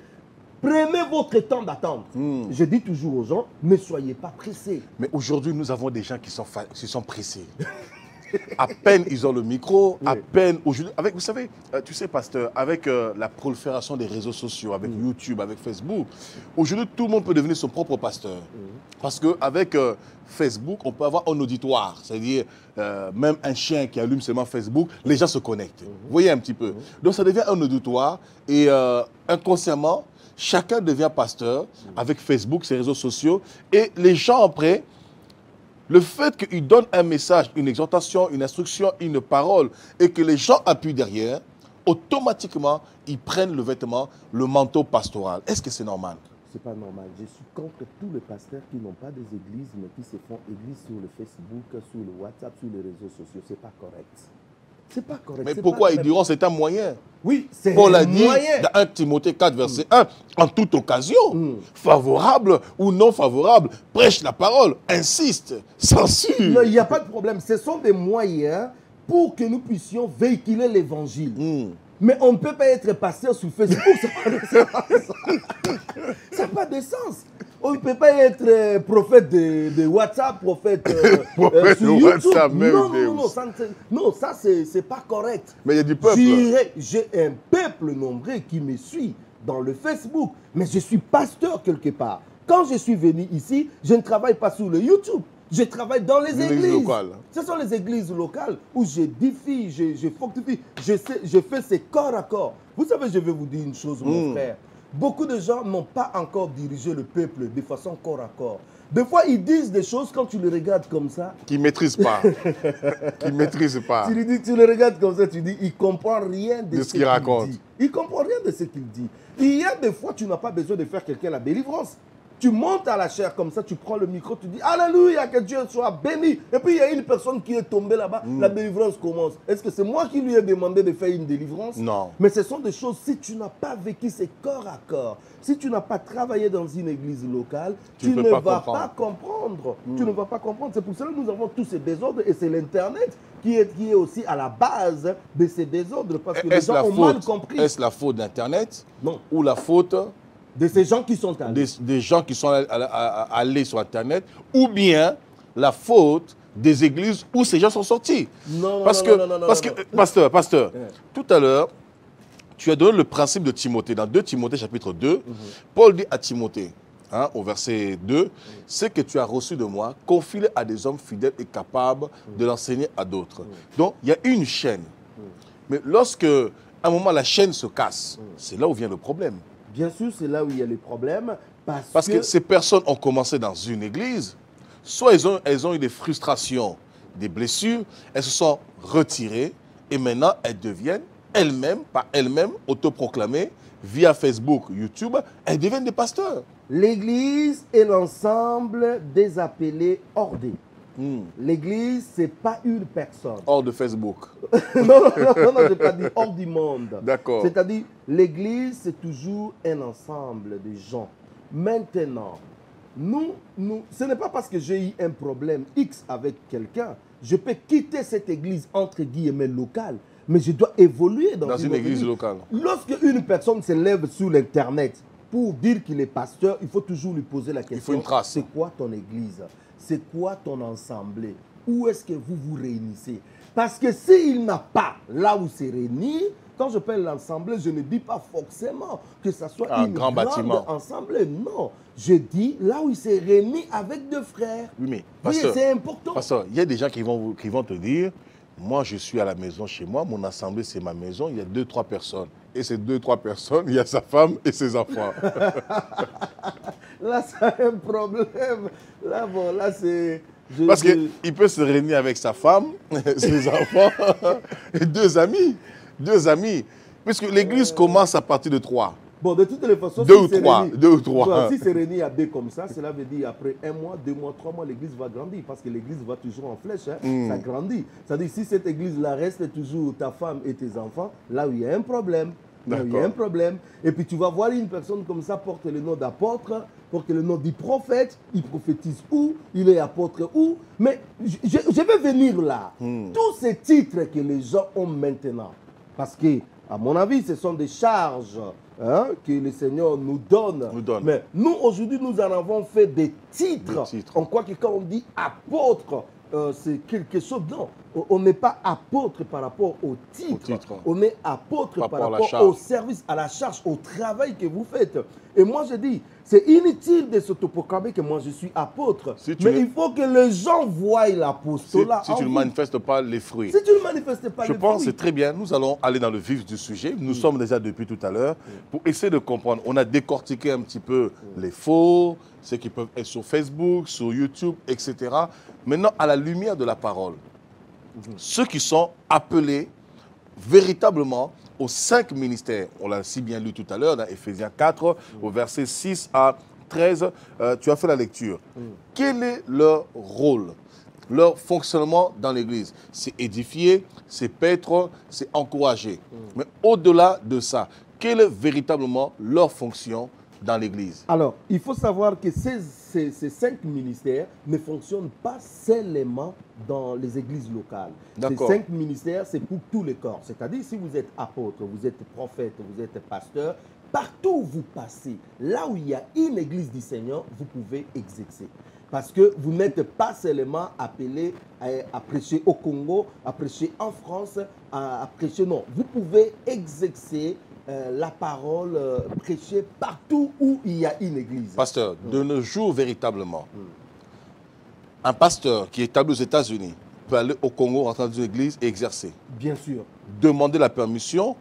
Prenez votre temps d'attendre. Mm. Je dis toujours aux gens, ne soyez pas pressés. Mais aujourd'hui, nous avons des gens qui sont, qui sont pressés. (laughs) à peine ils ont le micro, à peine aujourd'hui. Avec, vous savez, euh, tu sais, pasteur, avec euh, la prolifération des réseaux sociaux, avec Mm. YouTube, avec Facebook, aujourd'hui tout le monde peut devenir son propre pasteur. Parce qu'avec Facebook, on peut avoir un auditoire. C'est-à-dire, euh, même un chien qui allume seulement Facebook, les gens se connectent. Vous voyez un petit peu. Donc ça devient un auditoire et euh, inconsciemment, chacun devient pasteur avec Facebook, ses réseaux sociaux. Et les gens après, le fait qu'ils donnent un message, une exhortation, une instruction, une parole, et que les gens appuient derrière, automatiquement, ils prennent le vêtement, le manteau pastoral. Est-ce que c'est normal? C'est pas normal. Je suis contre tous les pasteurs qui n'ont pas des églises, mais qui se font église sur le Facebook, sur le WhatsApp, sur les réseaux sociaux. C'est pas correct. C'est pas correct. Mais pourquoi ils diront c'est un moyen Oui, c'est Paul un a dit moyen. dans 1 Timothée 4, verset 1, en toute occasion, Mm. favorable ou non favorable, prêche la parole, insiste, censure. Non, il n'y a pas de problème. Ce sont des moyens pour que nous puissions véhiculer l'évangile. Mm. Mais on ne peut pas être pasteur sur Facebook, ça n'a pas de sens. (laughs) Ça n'a pas de sens. On ne peut pas être euh, prophète de, de WhatsApp, prophète, euh, (laughs) Prophète sur de YouTube. WhatsApp, même non, non, non, ça, non, ça c'est pas correct. Mais il y a du peuple. J'ai un peuple nombreux qui me suit dans le Facebook, mais je suis pasteur quelque part. Quand je suis venu ici, je ne travaille pas sur le YouTube. Je travaille dans les églises. locale. Ce sont les églises locales où je défie, je, je fructifie, je, sais- je fais ces corps à corps. Vous savez, je vais vous dire une chose, mon Mm. frère. Beaucoup de gens n'ont pas encore dirigé le peuple de façon corps à corps. Des fois, ils disent des choses quand tu les regardes comme ça. Qui ne maîtrise pas. qui (laughs) ne maîtrise pas. Tu, dis, tu le regardes comme ça, tu dis, il comprend rien de, De ce qu'il qu'il raconte. dit. Il comprend rien de ce qu'il dit. Il y a des fois, tu n'as pas besoin de faire quelqu'un la délivrance. Tu montes à la chair comme ça, tu prends le micro, tu dis Alléluia, que Dieu soit béni. Et puis il y a une personne qui est tombée là-bas, Mm. la délivrance commence. Est-ce que c'est moi qui lui ai demandé de faire une délivrance? Non. Mais ce sont des choses, si tu n'as pas vécu ces corps à corps, si tu n'as pas travaillé dans une église locale, Tu ne pas vas comprendre. pas comprendre. Mm. Tu ne vas pas comprendre. C'est pour cela que nous avons tous ces désordres et c'est l'Internet qui est, qui est aussi à la base de ces désordres parce que les gens ont mal faute, compris. est-ce la faute d'Internet Non, ou la faute de ces gens qui sont allés. des, des gens qui sont all- all- all- allés sur Internet ou bien la faute des églises où ces gens sont sortis Non, non, Parce non, que, non, non, parce que pasteur, pasteur, Ouais. tout à l'heure, tu as donné le principe de Timothée. Dans 2 Timothée chapitre 2, Mhm. Paul dit à Timothée, hein, au verset 2, ce que tu as reçu de moi, confie-le à des hommes fidèles et capables de l'enseigner à d'autres. Donc, il y a une chaîne. Mais lorsque, à un moment, la chaîne se casse, c'est là où vient le problème. Bien sûr, c'est là où il y a les problèmes parce, Parce que, ces personnes ont commencé dans une église, soit elles ont, elles ont eu des frustrations, des blessures, elles se sont retirées et maintenant elles deviennent elles-mêmes, par elles-mêmes, autoproclamées via Facebook, YouTube, elles deviennent des pasteurs. l'Église est l'ensemble des appelés ordés. Hmm. L'Église, ce n'est pas une personne. Hors de Facebook. (laughs) non, non, non, non, je n'ai pas dit hors du monde. D'accord. C'est-à-dire, l'Église, c'est toujours un ensemble de gens. Maintenant, nous, nous, ce n'est pas parce que j'ai eu un problème X avec quelqu'un, je peux quitter cette Église entre guillemets locale, mais je dois évoluer dans, Dans une autre église locale. Lorsque une personne se lève sur l'Internet pour dire qu'il est pasteur, il faut toujours lui poser la question. faut une trace. C'est quoi ton église? C'est quoi ton assemblée Où est-ce que vous vous réunissez? Parce que s'il n'a pas là où c'est réuni, quand je parle l'assemblée, je ne dis pas forcément que ça soit Un une grand grande bâtiment. assemblée. Non, je dis là où il s'est réuni avec deux frères. Oui, mais, c'est important. il y a des gens qui vont, qui vont te dire, moi je suis à la maison chez moi, mon assemblée c'est ma maison, il y a deux, trois personnes. Et ces deux, trois personnes, il y a sa femme et ses enfants. (laughs) Là, c'est un problème. Là, bon, là, c'est... je- Parce je- qu'il peut se réunir avec sa femme, (laughs) ses enfants (laughs) et deux amis. Deux amis. Puisque l'église commence à partir de trois. Bon, de toutes les façons, Deux si ou trois, réuni- deux ou trois. Si c'est réuni à deux comme ça, cela veut dire après un mois, deux mois, trois mois, l'église va grandir parce que l'église va toujours en flèche. hein. Mm. Ça grandit. C'est-à-dire, si cette église-là reste toujours ta femme et tes enfants, là où il y a un problème. Là où il y a un problème. Et puis tu vas voir une personne comme ça porte le nom d'apôtre, porte le nom du prophète, il prophétise où, il est apôtre où? Mais je, je- je vais venir là. Hmm. Tous ces titres que les gens ont maintenant, parce que, à mon avis, ce sont des charges hein, que le Seigneur nous donne. Nous donne. Mais nous, aujourd'hui, nous en avons fait des titres. Des titres. On croit que quand on dit apôtre, euh, c'est quelque chose. Non, on- n'est pas apôtre par rapport au titre. titre. On est apôtre Par par, rapport au service, à la charge, au travail que vous faites. Et moi, je dis, c'est inutile de s'autoproclamer que moi, je suis apôtre. Si Mais il faut que les gens voient Si, l'apostolat. si en tu ne manifestes pas les fruits. Si tu ne manifestes pas Je les pense que fruits. c'est très bien. Nous allons aller dans le vif du sujet. Nous sommes déjà depuis tout à l'heure pour essayer de comprendre. On a décortiqué un petit peu les faux, ceux qui peuvent être sur Facebook, sur YouTube, etc. Maintenant, à la lumière de la parole, ceux qui sont appelés véritablement aux cinq ministères, on l'a si bien lu tout à l'heure dans Ephésiens 4, au verset 6 à 13, euh, tu as fait la lecture. Quel est leur rôle leur fonctionnement dans l'Église? C'est édifier, c'est paître, c'est encourager. Mais au-delà de ça, quelle est véritablement leur fonction dans l'Église? Alors, il faut savoir que ces, ces- ces cinq ministères ne fonctionnent pas seulement dans les églises locales. Ces cinq ministères, c'est pour tous les corps. C'est-à-dire, si vous êtes apôtre, vous êtes prophète, vous êtes pasteur, partout où vous passez, là où il y a une église du Seigneur, vous pouvez exercer. Parce que vous n'êtes pas seulement appelé à, à prêcher au Congo, à prêcher en France, à, à prêcher. Non, vous pouvez exercer euh, la parole, euh, prêcher partout où il y a une église. Pasteur, de nos jours véritablement, un pasteur qui est établi aux États-Unis peut aller au Congo, rentrer dans une église et exercer. Bien sûr. Demander la permission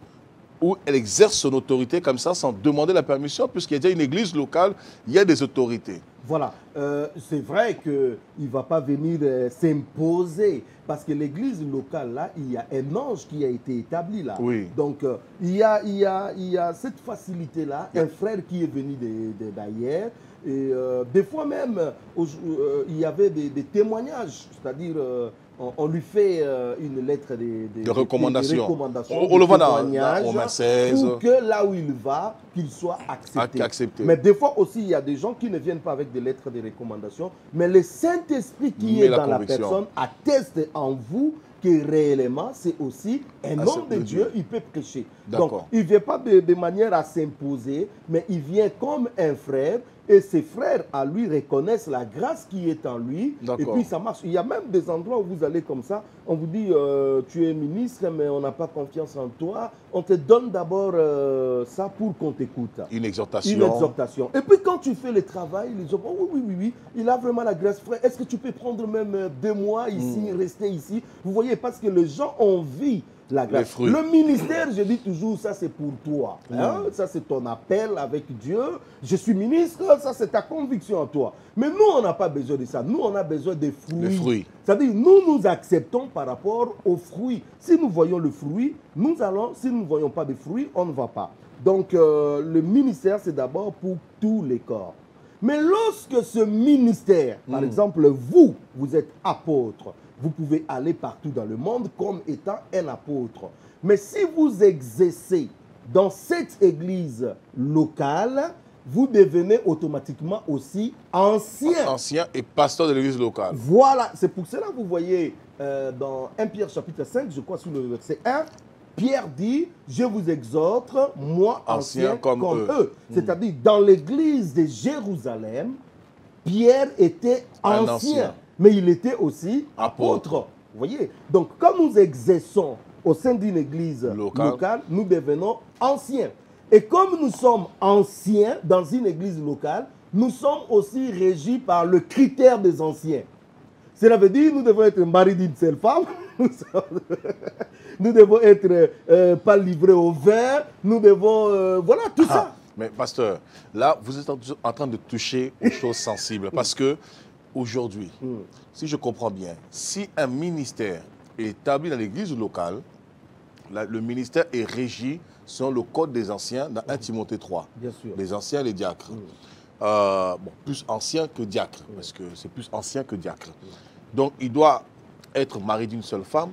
ou elle exerce son autorité comme ça sans demander la permission puisqu'il y a déjà une église locale, il y a des autorités. Voilà, Euh, c'est vrai qu'il ne va pas venir euh, s'imposer parce que l'église locale, là, il y a un ange qui a été établi là. Oui. Donc, euh, il, y a, il, y a, il y a cette facilité-là, un frère qui est venu de- de- d'ailleurs. Et euh, des fois même, euh, il y avait des, des témoignages, c'est-à-dire euh, on, lui fait une lettre de, de- De recommandations. recommandations, On- le voit dans- 16. Pour que là où il va, qu'il soit accepté. Accepté. Mais des fois aussi, il y a des gens qui ne viennent pas avec des lettres de recommandation, mais le Saint-Esprit qui est la dans la personne atteste en vous que réellement, c'est aussi un Ah, homme de Dieu, il peut prêcher. Donc, il ne vient pas de, de manière à s'imposer, mais il vient comme un frère, et ses frères à lui reconnaissent la grâce qui est en lui, et puis ça marche. Il y a même des endroits où vous allez comme ça, on vous dit, euh, tu es ministre, mais on n'a pas confiance en toi, on te donne d'abord euh, ça pour qu'on t'écoute. Une exhortation. Une exhortation. Et puis quand tu fais le travail, les gens oh, oui, oui, oui, oui, il a vraiment la grâce, frère. Est-ce que tu peux prendre même euh, deux mois ici, Mm. rester ici? Vous voyez, parce que les gens ont vu la grâce. Le ministère, je dis toujours, ça c'est pour toi. Mm. hein. Ça c'est ton appel avec Dieu. Je suis ministre, ça c'est ta conviction en toi. Mais nous, on n'a pas besoin de ça. Nous, on a besoin des fruits. Les fruits. C'est-à-dire, nous nous acceptons par rapport aux fruits. Si nous voyons le fruit, nous allons. Si nous ne voyons pas de fruits, on ne va pas. Donc, euh, le ministère, c'est d'abord pour tous les corps. Mais lorsque ce ministère, par Mm. exemple, vous, vous êtes apôtre, vous pouvez aller partout dans le monde comme étant un apôtre. Mais si vous exercez dans cette église locale, vous devenez automatiquement aussi ancien. Ancien et pasteur de l'église locale. Voilà, c'est pour cela que vous voyez euh, dans 1 Pierre chapitre 5, je crois sous le verset 1, Pierre dit, je vous exhorte, moi Ancien ancien comme comme, eux. eux. C'est-à-dire, dans l'église de Jérusalem, Pierre était ancien. Mais il était aussi Apôtre. apôtre. Vous voyez? Donc, quand nous exerçons au sein d'une église Locale. locale, nous devenons anciens. Et comme nous sommes anciens dans une église locale, nous sommes aussi régis par le critère des anciens. Cela veut dire nous devons être mariés d'une seule femme. (laughs) Nous devons être euh, pas livrés au vin. Nous devons... euh, voilà, tout Ah, ça. mais pasteur, là, vous êtes en train de toucher aux choses sensibles. Parce que aujourd'hui, Mm. si je comprends bien, si un ministère est établi dans l'église locale, la- le ministère est régi selon le code des anciens dans 1 Timothée 3. Bien sûr. Les anciens, les diacres. Mm. Euh, bon, plus ancien que diacre, parce que c'est plus ancien que diacre. Donc, il doit être marié d'une seule femme.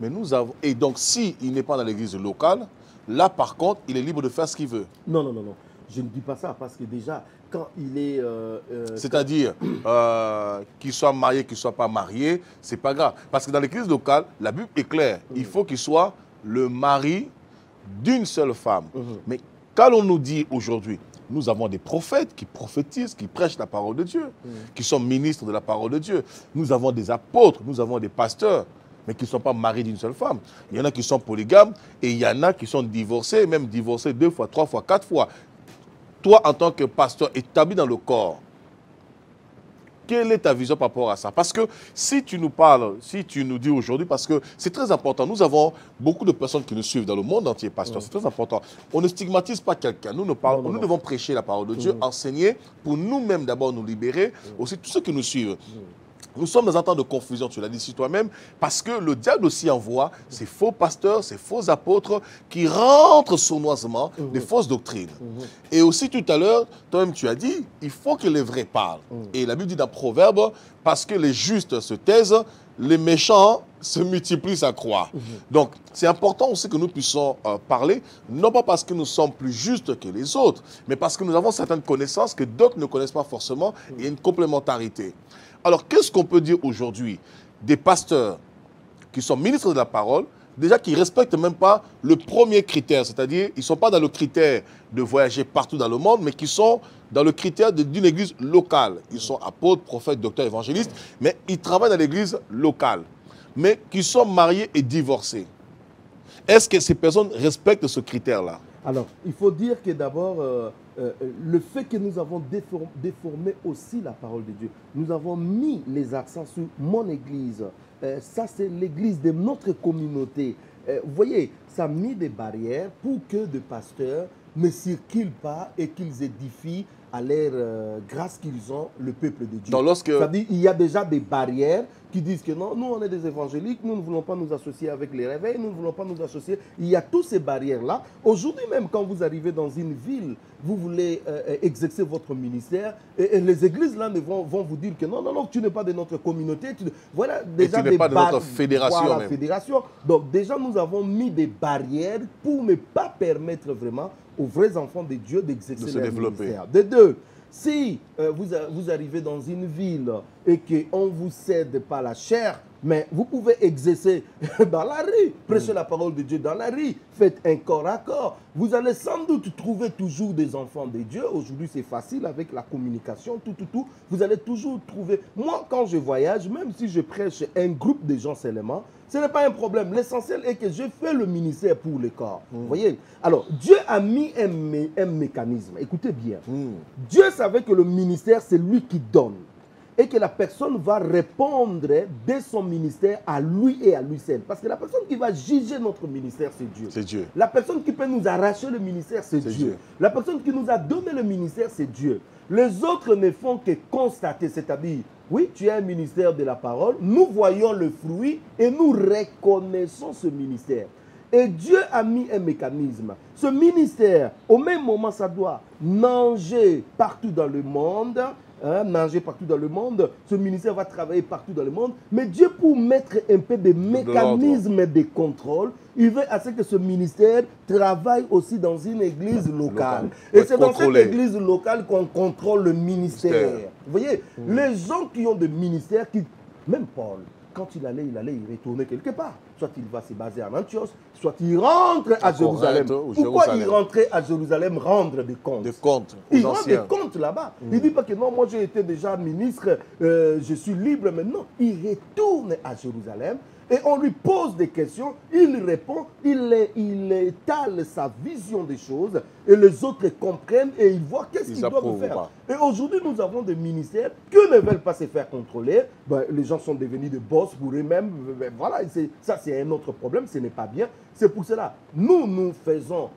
Mais nous avons. Et donc, s'il n'est pas dans l'église locale, là, par contre, il est libre de faire ce qu'il veut. Non, non, non, non. Je ne dis pas ça parce que déjà, quand il est... euh, euh, C'est-à-dire, euh, qu'il soit marié, qu'il ne soit pas marié, c'est pas grave. Parce que dans l'église locale, la Bible est claire. Il faut qu'il soit le mari d'une seule femme. Mhm. Mais quand on nous dit aujourd'hui, nous avons des prophètes qui prophétisent, qui prêchent la parole de Dieu, qui sont ministres de la parole de Dieu. Nous avons des apôtres, nous avons des pasteurs, mais qui ne sont pas mariés d'une seule femme. Il y en a qui sont polygames et il y en a qui sont divorcés, même divorcés deux fois, trois fois, quatre fois. Toi, en tant que pasteur établi dans le corps, quelle est ta vision par rapport à ça? Parce que si tu nous parles, si tu nous dis aujourd'hui, parce que c'est très important, nous avons beaucoup de personnes qui nous suivent dans le monde entier, pasteur, c'est très important. On ne stigmatise pas quelqu'un, nous, nous, parlons, nous devons prêcher la parole de Dieu, enseigner pour nous-mêmes d'abord nous libérer, aussi tous ceux qui nous suivent. Nous sommes dans un temps de confusion, tu l'as dit si toi-même, parce que le diable aussi envoie ces faux pasteurs, ces faux apôtres qui rentrent sournoisement des fausses doctrines. Et aussi tout à l'heure, toi-même tu as dit, il faut que les vrais parlent. Et la Bible dit dans Proverbe, parce que les justes se taisent, les méchants se multiplient à croix. Donc, c'est important aussi que nous puissions euh, parler, non pas parce que nous sommes plus justes que les autres, mais parce que nous avons certaines connaissances que d'autres ne connaissent pas forcément. Il y a une complémentarité. Alors, qu'est-ce qu'on peut dire aujourd'hui des pasteurs qui sont ministres de la parole, déjà qui ne respectent même pas le premier critère, c'est-à-dire ils ne sont pas dans le critère de voyager partout dans le monde, mais qui sont dans le critère d'une église locale. Ils sont apôtres, prophètes, docteurs, évangélistes, mais ils travaillent dans l'église locale, mais qui sont mariés et divorcés. Est-ce que ces personnes respectent ce critère-là? Alors, il faut dire que d'abord, euh, euh, le fait que nous avons déformé, aussi la parole de Dieu, nous avons mis les accents sur mon église. Euh, ça, c'est l'église de notre communauté. Vous voyez, ça a des barrières pour que des pasteurs ne circulent pas et qu'ils édifient à l'air euh, grâce qu'ils ont le peuple de Dieu. Donc, lorsque- C'est-à-dire il y a déjà des barrières qui disent que non, nous on est des évangéliques, nous ne voulons pas nous associer avec les réveils, nous ne voulons pas nous associer. Il y a toutes ces barrières-là. Aujourd'hui même, quand vous arrivez dans une ville, vous voulez euh, euh, exercer votre ministère, et, et les églises là ne vont, vont vous dire que non, non, non, tu n'es pas de notre communauté. tu Voilà déjà n'es des pas de notre fédération Voilà, même. fédération. Donc déjà, nous avons mis des barrières pour ne pas permettre vraiment aux vrais enfants de Dieu d'exercer De se leur développer. ministère. De deux, si euh, vous, vous arrivez dans une ville et qu'on ne vous cède pas la chair, mais vous pouvez exercer (laughs) dans la rue, prêcher la parole de Dieu dans la rue, faites un corps à corps. Vous allez sans doute trouver toujours des enfants de Dieu. Aujourd'hui, c'est facile avec la communication, tout, tout, tout. Vous allez toujours trouver. Moi, quand je voyage, même si je prêche un groupe de gens seulement, ce n'est pas un problème. L'essentiel est que je fais le ministère pour le corps. Vous voyez? Alors, Dieu a mis un, mé- un mécanisme. Écoutez bien. Dieu savait que le ministère, c'est lui qui donne. Et que la personne va répondre de son ministère à lui et à lui seul. Parce que la personne qui va juger notre ministère, c'est Dieu. C'est Dieu. La personne qui peut nous arracher le ministère, c'est Dieu. Dieu. La personne qui nous a donné le ministère, c'est Dieu. Les autres ne font que constater, c'est-à-dire, oui, tu as un ministère de la parole, nous voyons le fruit et nous reconnaissons ce ministère. Et Dieu a mis un mécanisme. Ce ministère, au même moment, ça doit nager partout dans le monde. Hein, nager partout dans le monde. Ce ministère va travailler partout dans le monde. Mais Dieu, pour mettre un peu de mécanismes de contrôle, il veut à ce que ce ministère travaille aussi dans une église locale. Et c'est dans cette église locale qu'on contrôle le ministère. Vous voyez, les gens qui ont des ministères, qui, même Paul, quand il allait, il allait y retourner quelque part. Soit il va se baser à Antioche, soit il rentre à, À Jérusalem. Corinthe Pourquoi il rentrait à Jérusalem rendre des comptes Des comptes il rend des comptes là-bas. Il dit pas que non, moi j'ai été déjà ministre, euh, je suis libre maintenant. Il retourne à Jérusalem et on lui pose des questions, il répond, il, il étale sa vision des choses et les autres comprennent et ils voient qu'est-ce Ils qu'ils doivent faire. pas. Et aujourd'hui, nous avons des ministères qui ne veulent pas se faire contrôler. Ben, les gens sont devenus des boss pour eux-mêmes. Ben, voilà, ça c'est un autre problème, ce n'est pas bien. C'est pour cela, nous, nous faisons,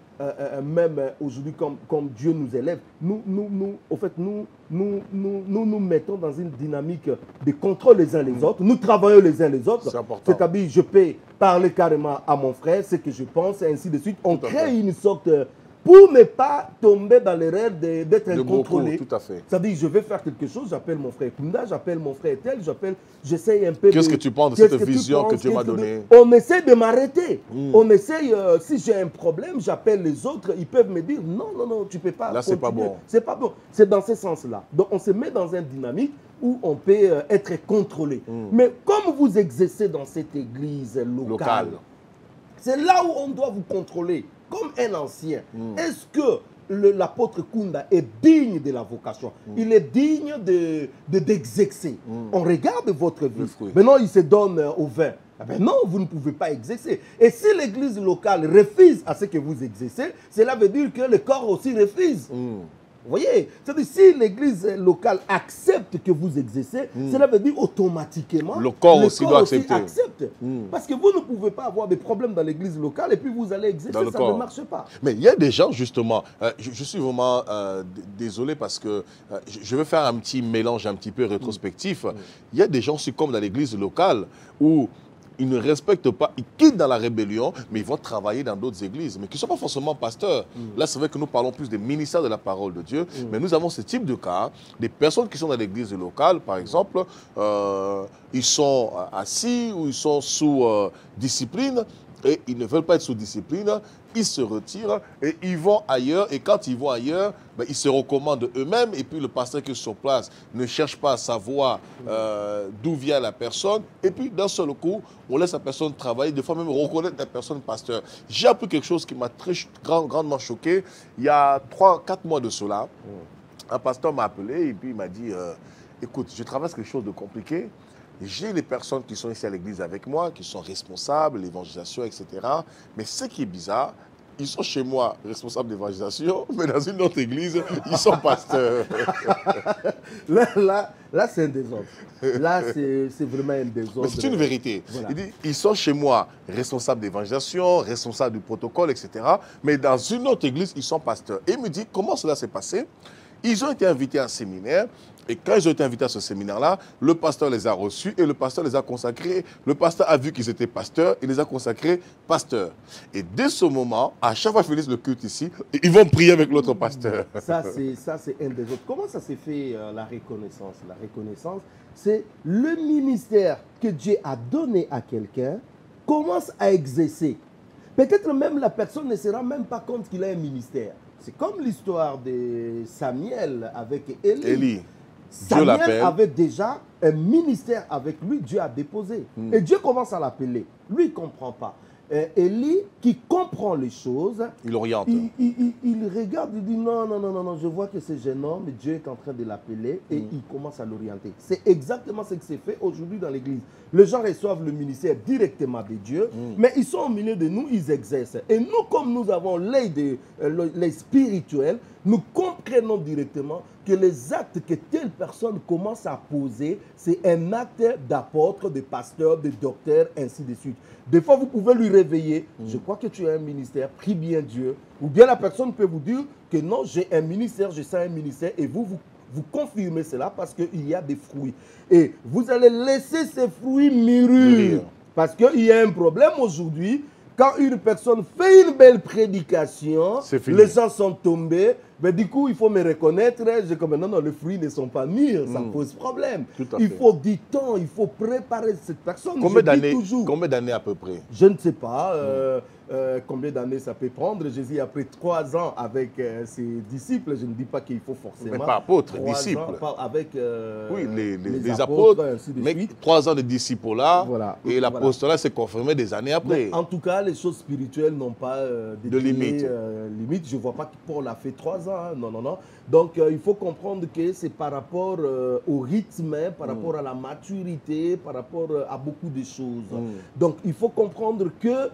même euh, aujourd'hui, comme, comme Dieu nous élève, nous, nous, nous, au fait, nous, nous, nous, nous nous mettons dans une dynamique de contrôle les uns les autres. Nous travaillons les uns les autres. C'est important. C'est-à-dire, je peux parler carrément à mon frère, ce que je pense, et ainsi de suite. On crée une sorte, euh, pour ne pas tomber dans l'erreur d'être De beaucoup, incontrôlé. tout à fait. C'est-à-dire, je vais faire quelque chose, j'appelle mon frère Kunda, j'appelle mon frère tel, j'appelle, j'essaye un peu Qu'est-ce que tu penses de cette tu vision que penses, Dieu m'a qu'est-ce que- donnée On essaie de m'arrêter. Mm. On essaye, euh, si j'ai un problème, j'appelle les autres, ils peuvent me dire non, non, non, tu peux pas. Là, c'est pas bon. C'est pas bon. C'est dans ce sens-là. Donc, on se met dans une dynamique où on peut euh, être contrôlé. Mm. Mais comme vous exercez dans cette église locale, Local. c'est là où on doit vous contrôler, comme un ancien. Mm. Est-ce que l'apôtre Kunda est digne de la vocation? Mm. Il est digne d'exercer. De, d'exercer. On regarde votre vie. Maintenant, il se donne euh, au vin. Ah ben non, vous ne pouvez pas exercer. Et si l'église locale refuse à ce que vous exercez, cela veut dire que le corps aussi refuse. Vous voyez C'est-à-dire, si l'église locale accepte que vous exercez, hmm. cela veut dire automatiquement le corps, aussi, doit accepter. accepte. Hmm. Parce que vous ne pouvez pas avoir des problèmes dans l'église locale et puis vous allez exercer, ça ne marche pas. Mais il y a des gens, justement, euh, je, suis vraiment euh, désolé parce que euh, je vais faire un petit mélange un petit peu rétrospectif. Hmm. Il y a des gens, aussi comme dans l'église locale, où ils ne respectent pas, ils quittent dans la rébellion, mais ils vont travailler dans d'autres églises, mais qui ne sont pas forcément pasteurs. Mm. Là, c'est vrai que nous parlons plus des ministères de la parole de Dieu, mm. mais nous avons ce type de cas, des personnes qui sont dans l'église locale, par exemple, euh, ils sont assis ou ils sont sous euh, discipline, et ils ne veulent pas être sous discipline, ils se retirent et ils vont ailleurs. Et quand ils vont ailleurs, ben, ils se recommandent eux-mêmes. Et puis le pasteur qui est sur place ne cherche pas à savoir euh, d'où vient la personne. Et puis d'un seul coup, on laisse la personne travailler, des fois même reconnaître la personne pasteur. J'ai appris quelque chose qui m'a très grandement choqué. Il y a 3-4 mois de cela, un pasteur m'a appelé et puis il m'a dit, euh, écoute, je traverse quelque chose de compliqué. J'ai les personnes qui sont ici à l'église avec moi, qui sont responsables, l'évangélisation, etc. Mais ce qui est bizarre, ils sont chez moi responsables d'évangélisation, (laughs) mais dans une autre église, ils sont pasteurs. (laughs) là, là, c'est un désordre. Là, c'est vraiment un désordre. c'est une vérité. Il dit, ils sont chez moi responsables d'évangélisation, responsables du protocole, etc. Mais dans une autre église, ils sont pasteurs. Et il me dit, comment cela s'est passé? Ils ont été invités à un séminaire et quand ils ont été invités à ce séminaire-là, le pasteur les a reçus et le pasteur les a consacrés. Le pasteur a vu qu'ils étaient pasteurs, il les a consacrés pasteurs. Et dès ce moment, à chaque fois qu'ils finissent le culte ici, ils vont prier avec l'autre pasteur. (laughs) Ça, c'est un des autres. Comment ça s'est fait euh, la reconnaissance? La reconnaissance, c'est le ministère que Dieu a donné à quelqu'un commence à exercer. Peut-être même la personne ne se rend même pas compte qu'il a un ministère. C'est comme l'histoire de Samuel avec Élie. Élie. Samuel avait déjà un ministère avec lui, Dieu a déposé. Hmm. Et Dieu commence à l'appeler. Lui, il ne comprend pas. Euh, Élie, qui comprend les choses, il oriente. Il, regarde, il dit non, non, non, non, non, je vois que ce jeune homme, Dieu est en train de l'appeler et hmm. il commence à l'orienter. C'est exactement ce qui s'est fait aujourd'hui dans l'église. Les gens reçoivent le ministère directement de Dieu, hmm. mais ils sont au milieu de nous, ils exercent. Et nous, comme nous avons l'œil euh, spirituel, nous comprenons directement que les actes que telle personne commence à poser, c'est un acte d'apôtre, de pasteur, de docteur, ainsi de suite. Des fois, vous pouvez lui réveiller. Mm. Je crois que tu as un ministère, prie bien Dieu. Ou bien la personne peut vous dire que non, j'ai un ministère, je sais un ministère, et vous, vous, vous confirmez cela parce qu'il y a des fruits. Et vous allez laisser ces fruits mûrir. Parce qu'il y a un problème aujourd'hui. Quand une personne fait une belle prédication, les gens sont tombés, mais du coup, il faut me reconnaître. Je comme non, non, les fruits ne sont pas mûrs, ça hmm. pose problème. Il faut du temps, il faut préparer cette personne. Combien d'années Combien d'années à peu près? Je ne sais pas. Euh, euh, combien d'années ça peut prendre Jésus a pris trois ans avec euh, ses disciples. Je ne dis pas qu'il faut forcément. Mais pas apôtres, disciples. avec oui, les, apôtres. mais trois ans de disciples là. Voilà. Et l'apostolat s'est confirmé des années après. en tout cas, les choses spirituelles n'ont pas de limite. limite. Je ne vois pas que Paul a fait trois ans. Hein. Non, non, non. Donc, euh, il faut comprendre que c'est par rapport euh, au rythme, hein, par mm. rapport à la maturité, par rapport euh, à beaucoup de choses. Mm. Donc, il faut comprendre que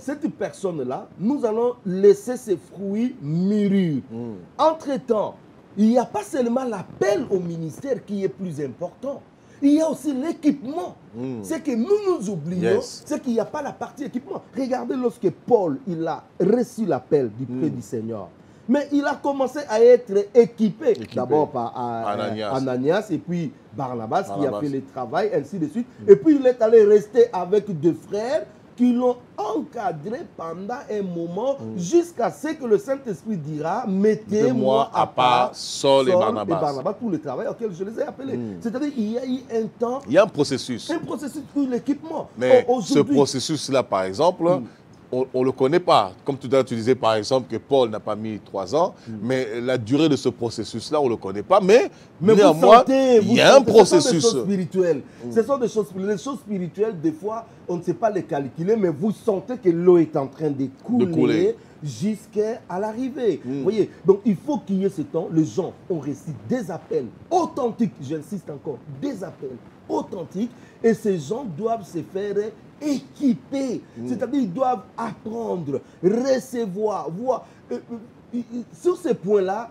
cette personne-là, nous allons laisser ses fruits mûrir. Mm. Entre-temps, il n'y a pas seulement l'appel au ministère qui est plus important. Il y a aussi l'équipement. C'est que nous nous oublions, c'est qu'il n'y a pas la partie équipement. Regardez lorsque Paul il a reçu l'appel du près du Seigneur. Mais il a commencé à être équipé, d'abord par euh, Ananias. et puis Barnabas, qui a fait le travail, ainsi de suite. Et puis il est allé rester avec deux frères qui l'ont encadré pendant un moment mm. jusqu'à ce que le Saint-Esprit dira mettez-moi à part Saul, et, Barnabas. pour le travail auquel je les ai appelés. Mm. C'est-à-dire qu'il y a eu un temps. Il y a un processus. Un processus pour l'équipement. Mais ce processus-là, par exemple, mm on ne le connaît pas. Comme tout à l'heure, tu disais par exemple que Paul n'a pas mis trois ans, mm. mais la durée de ce processus-là, on ne le connaît pas. Mais, mais néanmoins, il y a un processus. Ce sont des choses spirituelles. Mm. Ce sont des choses spirituelles. Les choses spirituelles, des fois, on ne sait pas les calculer, mais vous sentez que l'eau est en train de couler, couler. jusqu'à l'arrivée. Mm. Vous voyez, donc il faut qu'il y ait ce temps. Les gens ont reçu des appels authentiques, j'insiste encore, des appels authentiques, et ces gens doivent se faire équiper. Mm. C'est-à-dire ils doivent apprendre, recevoir, voir. Euh, euh, Sur ces points-là,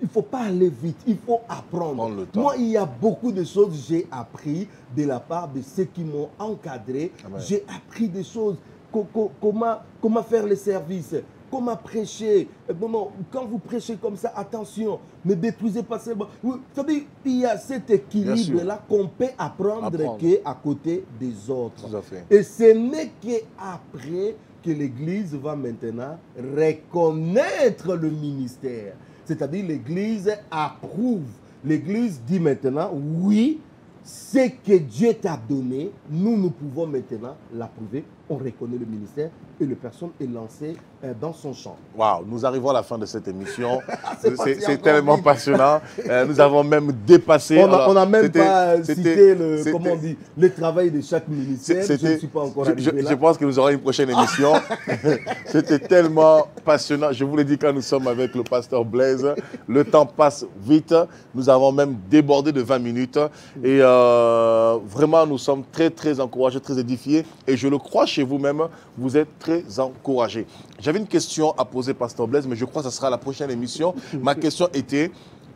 il ne faut pas aller vite, il faut apprendre. Prendre le temps. Moi, il y a beaucoup de choses que j'ai appris de la part de ceux qui m'ont encadré. Amen. J'ai appris des choses, co- co- comment, comment faire les services, comment prêcher. Euh, non, quand vous prêchez comme ça, attention, ne détruisez pas. Vous savez, il y a cet équilibre-là qu'on peut apprendre, Apprendre. qu'à côté des autres. Tout à fait. Et ce n'est qu'après que l'Église va maintenant reconnaître le ministère. C'est-à-dire l'Église approuve. L'Église dit maintenant, oui, ce que Dieu t'a donné, nous, nous pouvons maintenant l'approuver. On reconnaît le ministère et la personne est lancée euh, dans son champ. Waouh, nous arrivons à la fin de cette émission. (laughs) C'est tellement passionnant. Euh, nous avons même dépassé. On n'a même pas cité le, c'était- comment on dit, le travail de chaque ministère. Je ne suis pas encore je, je pense que nous aurons une prochaine émission. (laughs) C'était tellement passionnant. Je vous l'ai dit quand nous sommes avec le pasteur Blaise, le temps passe vite. Nous avons même débordé de 20 minutes. Et euh, vraiment, nous sommes très, très encouragés, très édifiés. Et je le crois chez vous-même, vous êtes très encouragés. J'avais une question à poser, pasteur Blaise, mais je crois que ce sera la prochaine émission. Ma question était,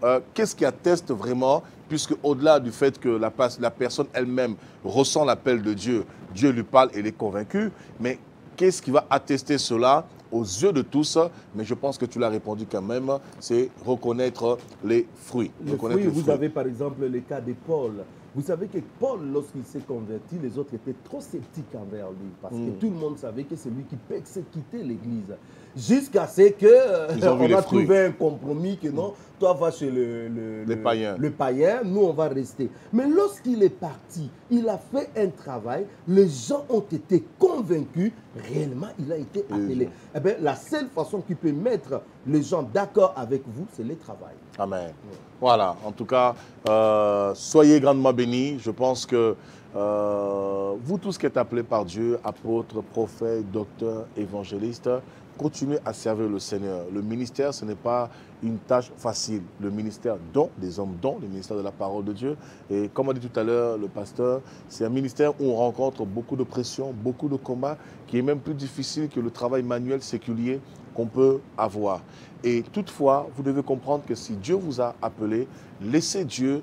euh, qu'est-ce qui atteste vraiment, puisque au-delà du fait que la, personne elle-même ressent l'appel de Dieu, Dieu lui parle et est convaincu, mais qu'est-ce qui va attester cela aux yeux de tous? Mais je pense que tu l'as répondu quand même, c'est reconnaître les fruits. Reconnaître les vous fruits. avez par exemple le cas de Paul. Vous savez que Paul, lorsqu'il s'est converti, les autres étaient trop sceptiques envers lui parce que Mm. tout le monde savait que c'est lui qui persécutait l'Église. Jusqu'à ce que euh, (laughs) on a fruits. trouvé un compromis que non, toi va chez le, le, Les le- païen, nous on va rester. Mais lorsqu'il est parti, il a fait un travail, les gens ont été convaincus, réellement il a été appelé. Eh bien, la seule façon qui peut mettre les gens d'accord avec vous, c'est le travail. Amen. Voilà, en tout cas, euh, soyez grandement bénis. Je pense que euh, vous tous qui êtes appelés par Dieu, apôtres, prophètes, docteurs, évangélistes, continuez à servir le Seigneur. Le ministère, ce n'est pas une tâche facile. Le ministère dont des hommes dont, le ministère de la parole de Dieu. Et comme a dit tout à l'heure le pasteur, c'est un ministère où on rencontre beaucoup de pression, beaucoup de combats, qui est même plus difficile que le travail manuel séculier qu'on peut avoir. Et toutefois, vous devez comprendre que si Dieu vous a appelé, laissez Dieu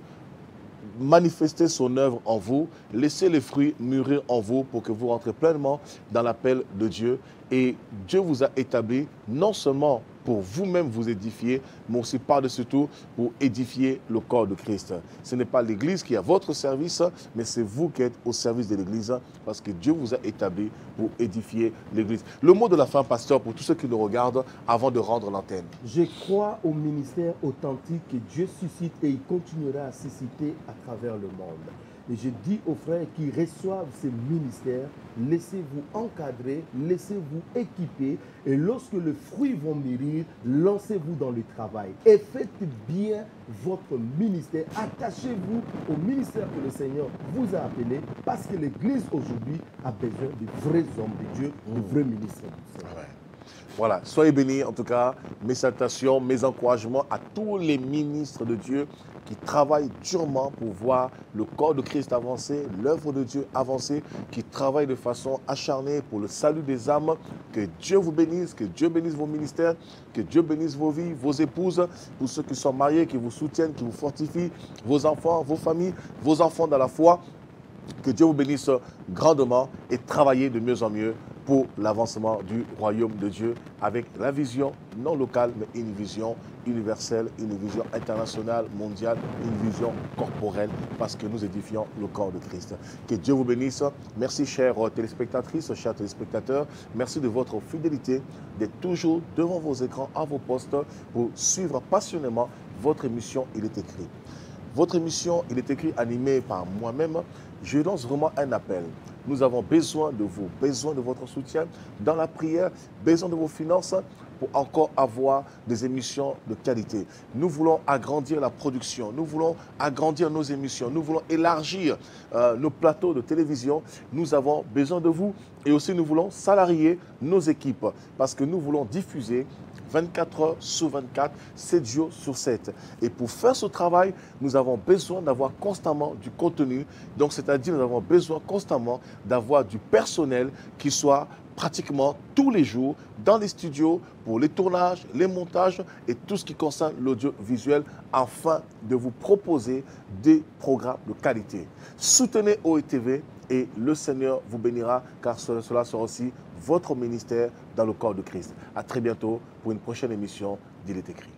manifester son œuvre en vous, laissez les fruits mûrir en vous pour que vous rentrez pleinement dans l'appel de Dieu. Et Dieu vous a établi non seulement pour vous-même vous édifier, mais aussi par-dessus tout pour édifier le corps de Christ. Ce n'est pas l'Église qui est à votre service, mais c'est vous qui êtes au service de l'Église parce que Dieu vous a établi pour édifier l'Église. Le mot de la fin, pasteur, pour tous ceux qui nous regardent avant de rendre l'antenne. Je crois au ministère authentique que Dieu suscite et il continuera à susciter à travers le monde. Et je dis aux frères qui reçoivent ces ministères, laissez-vous encadrer, laissez-vous équiper et lorsque les fruits vont mûrir, lancez-vous dans le travail et faites bien votre ministère. Attachez-vous au ministère que le Seigneur vous a appelé parce que l'Église aujourd'hui a besoin de vrais hommes de Dieu, de vrais ministres du Seigneur. Ouais. Voilà, soyez bénis en tout cas. Mes salutations, mes encouragements à tous les ministres de Dieu qui travaillent durement pour voir le corps de Christ avancer, l'œuvre de Dieu avancer, qui travaillent de façon acharnée pour le salut des âmes. Que Dieu vous bénisse, que Dieu bénisse vos ministères, que Dieu bénisse vos vies, vos épouses, pour ceux qui sont mariés, qui vous soutiennent, qui vous fortifient, vos enfants, vos familles, vos enfants dans la foi. Que Dieu vous bénisse grandement et travaillez de mieux en mieux pour l'avancement du royaume de Dieu avec la vision non locale, mais une vision universelle, une vision internationale, mondiale, une vision corporelle, parce que nous édifions le corps de Christ. Que Dieu vous bénisse. Merci, chères téléspectatrices, chers téléspectateurs. Merci de votre fidélité, d'être toujours devant vos écrans, à vos postes, pour suivre passionnément votre émission Il est écrit. Votre émission, il est écrit animé par moi-même. Je lance vraiment un appel. Nous avons besoin de vous, besoin de votre soutien dans la prière, besoin de vos finances pour encore avoir des émissions de qualité. Nous voulons agrandir la production, nous voulons agrandir nos émissions, nous voulons élargir euh, nos plateaux de télévision. Nous avons besoin de vous et aussi nous voulons salarier nos équipes parce que nous voulons diffuser 24 heures sur 24, 7 jours sur 7. Et pour faire ce travail, nous avons besoin d'avoir constamment du contenu. Donc, c'est-à-dire, nous avons besoin constamment d'avoir du personnel qui soit pratiquement tous les jours dans les studios pour les tournages, les montages et tout ce qui concerne l'audiovisuel afin de vous proposer des programmes de qualité. Soutenez OETV et le Seigneur vous bénira car cela sera aussi votre ministère dans le corps de Christ. À très bientôt pour une prochaine émission d'Il est écrit.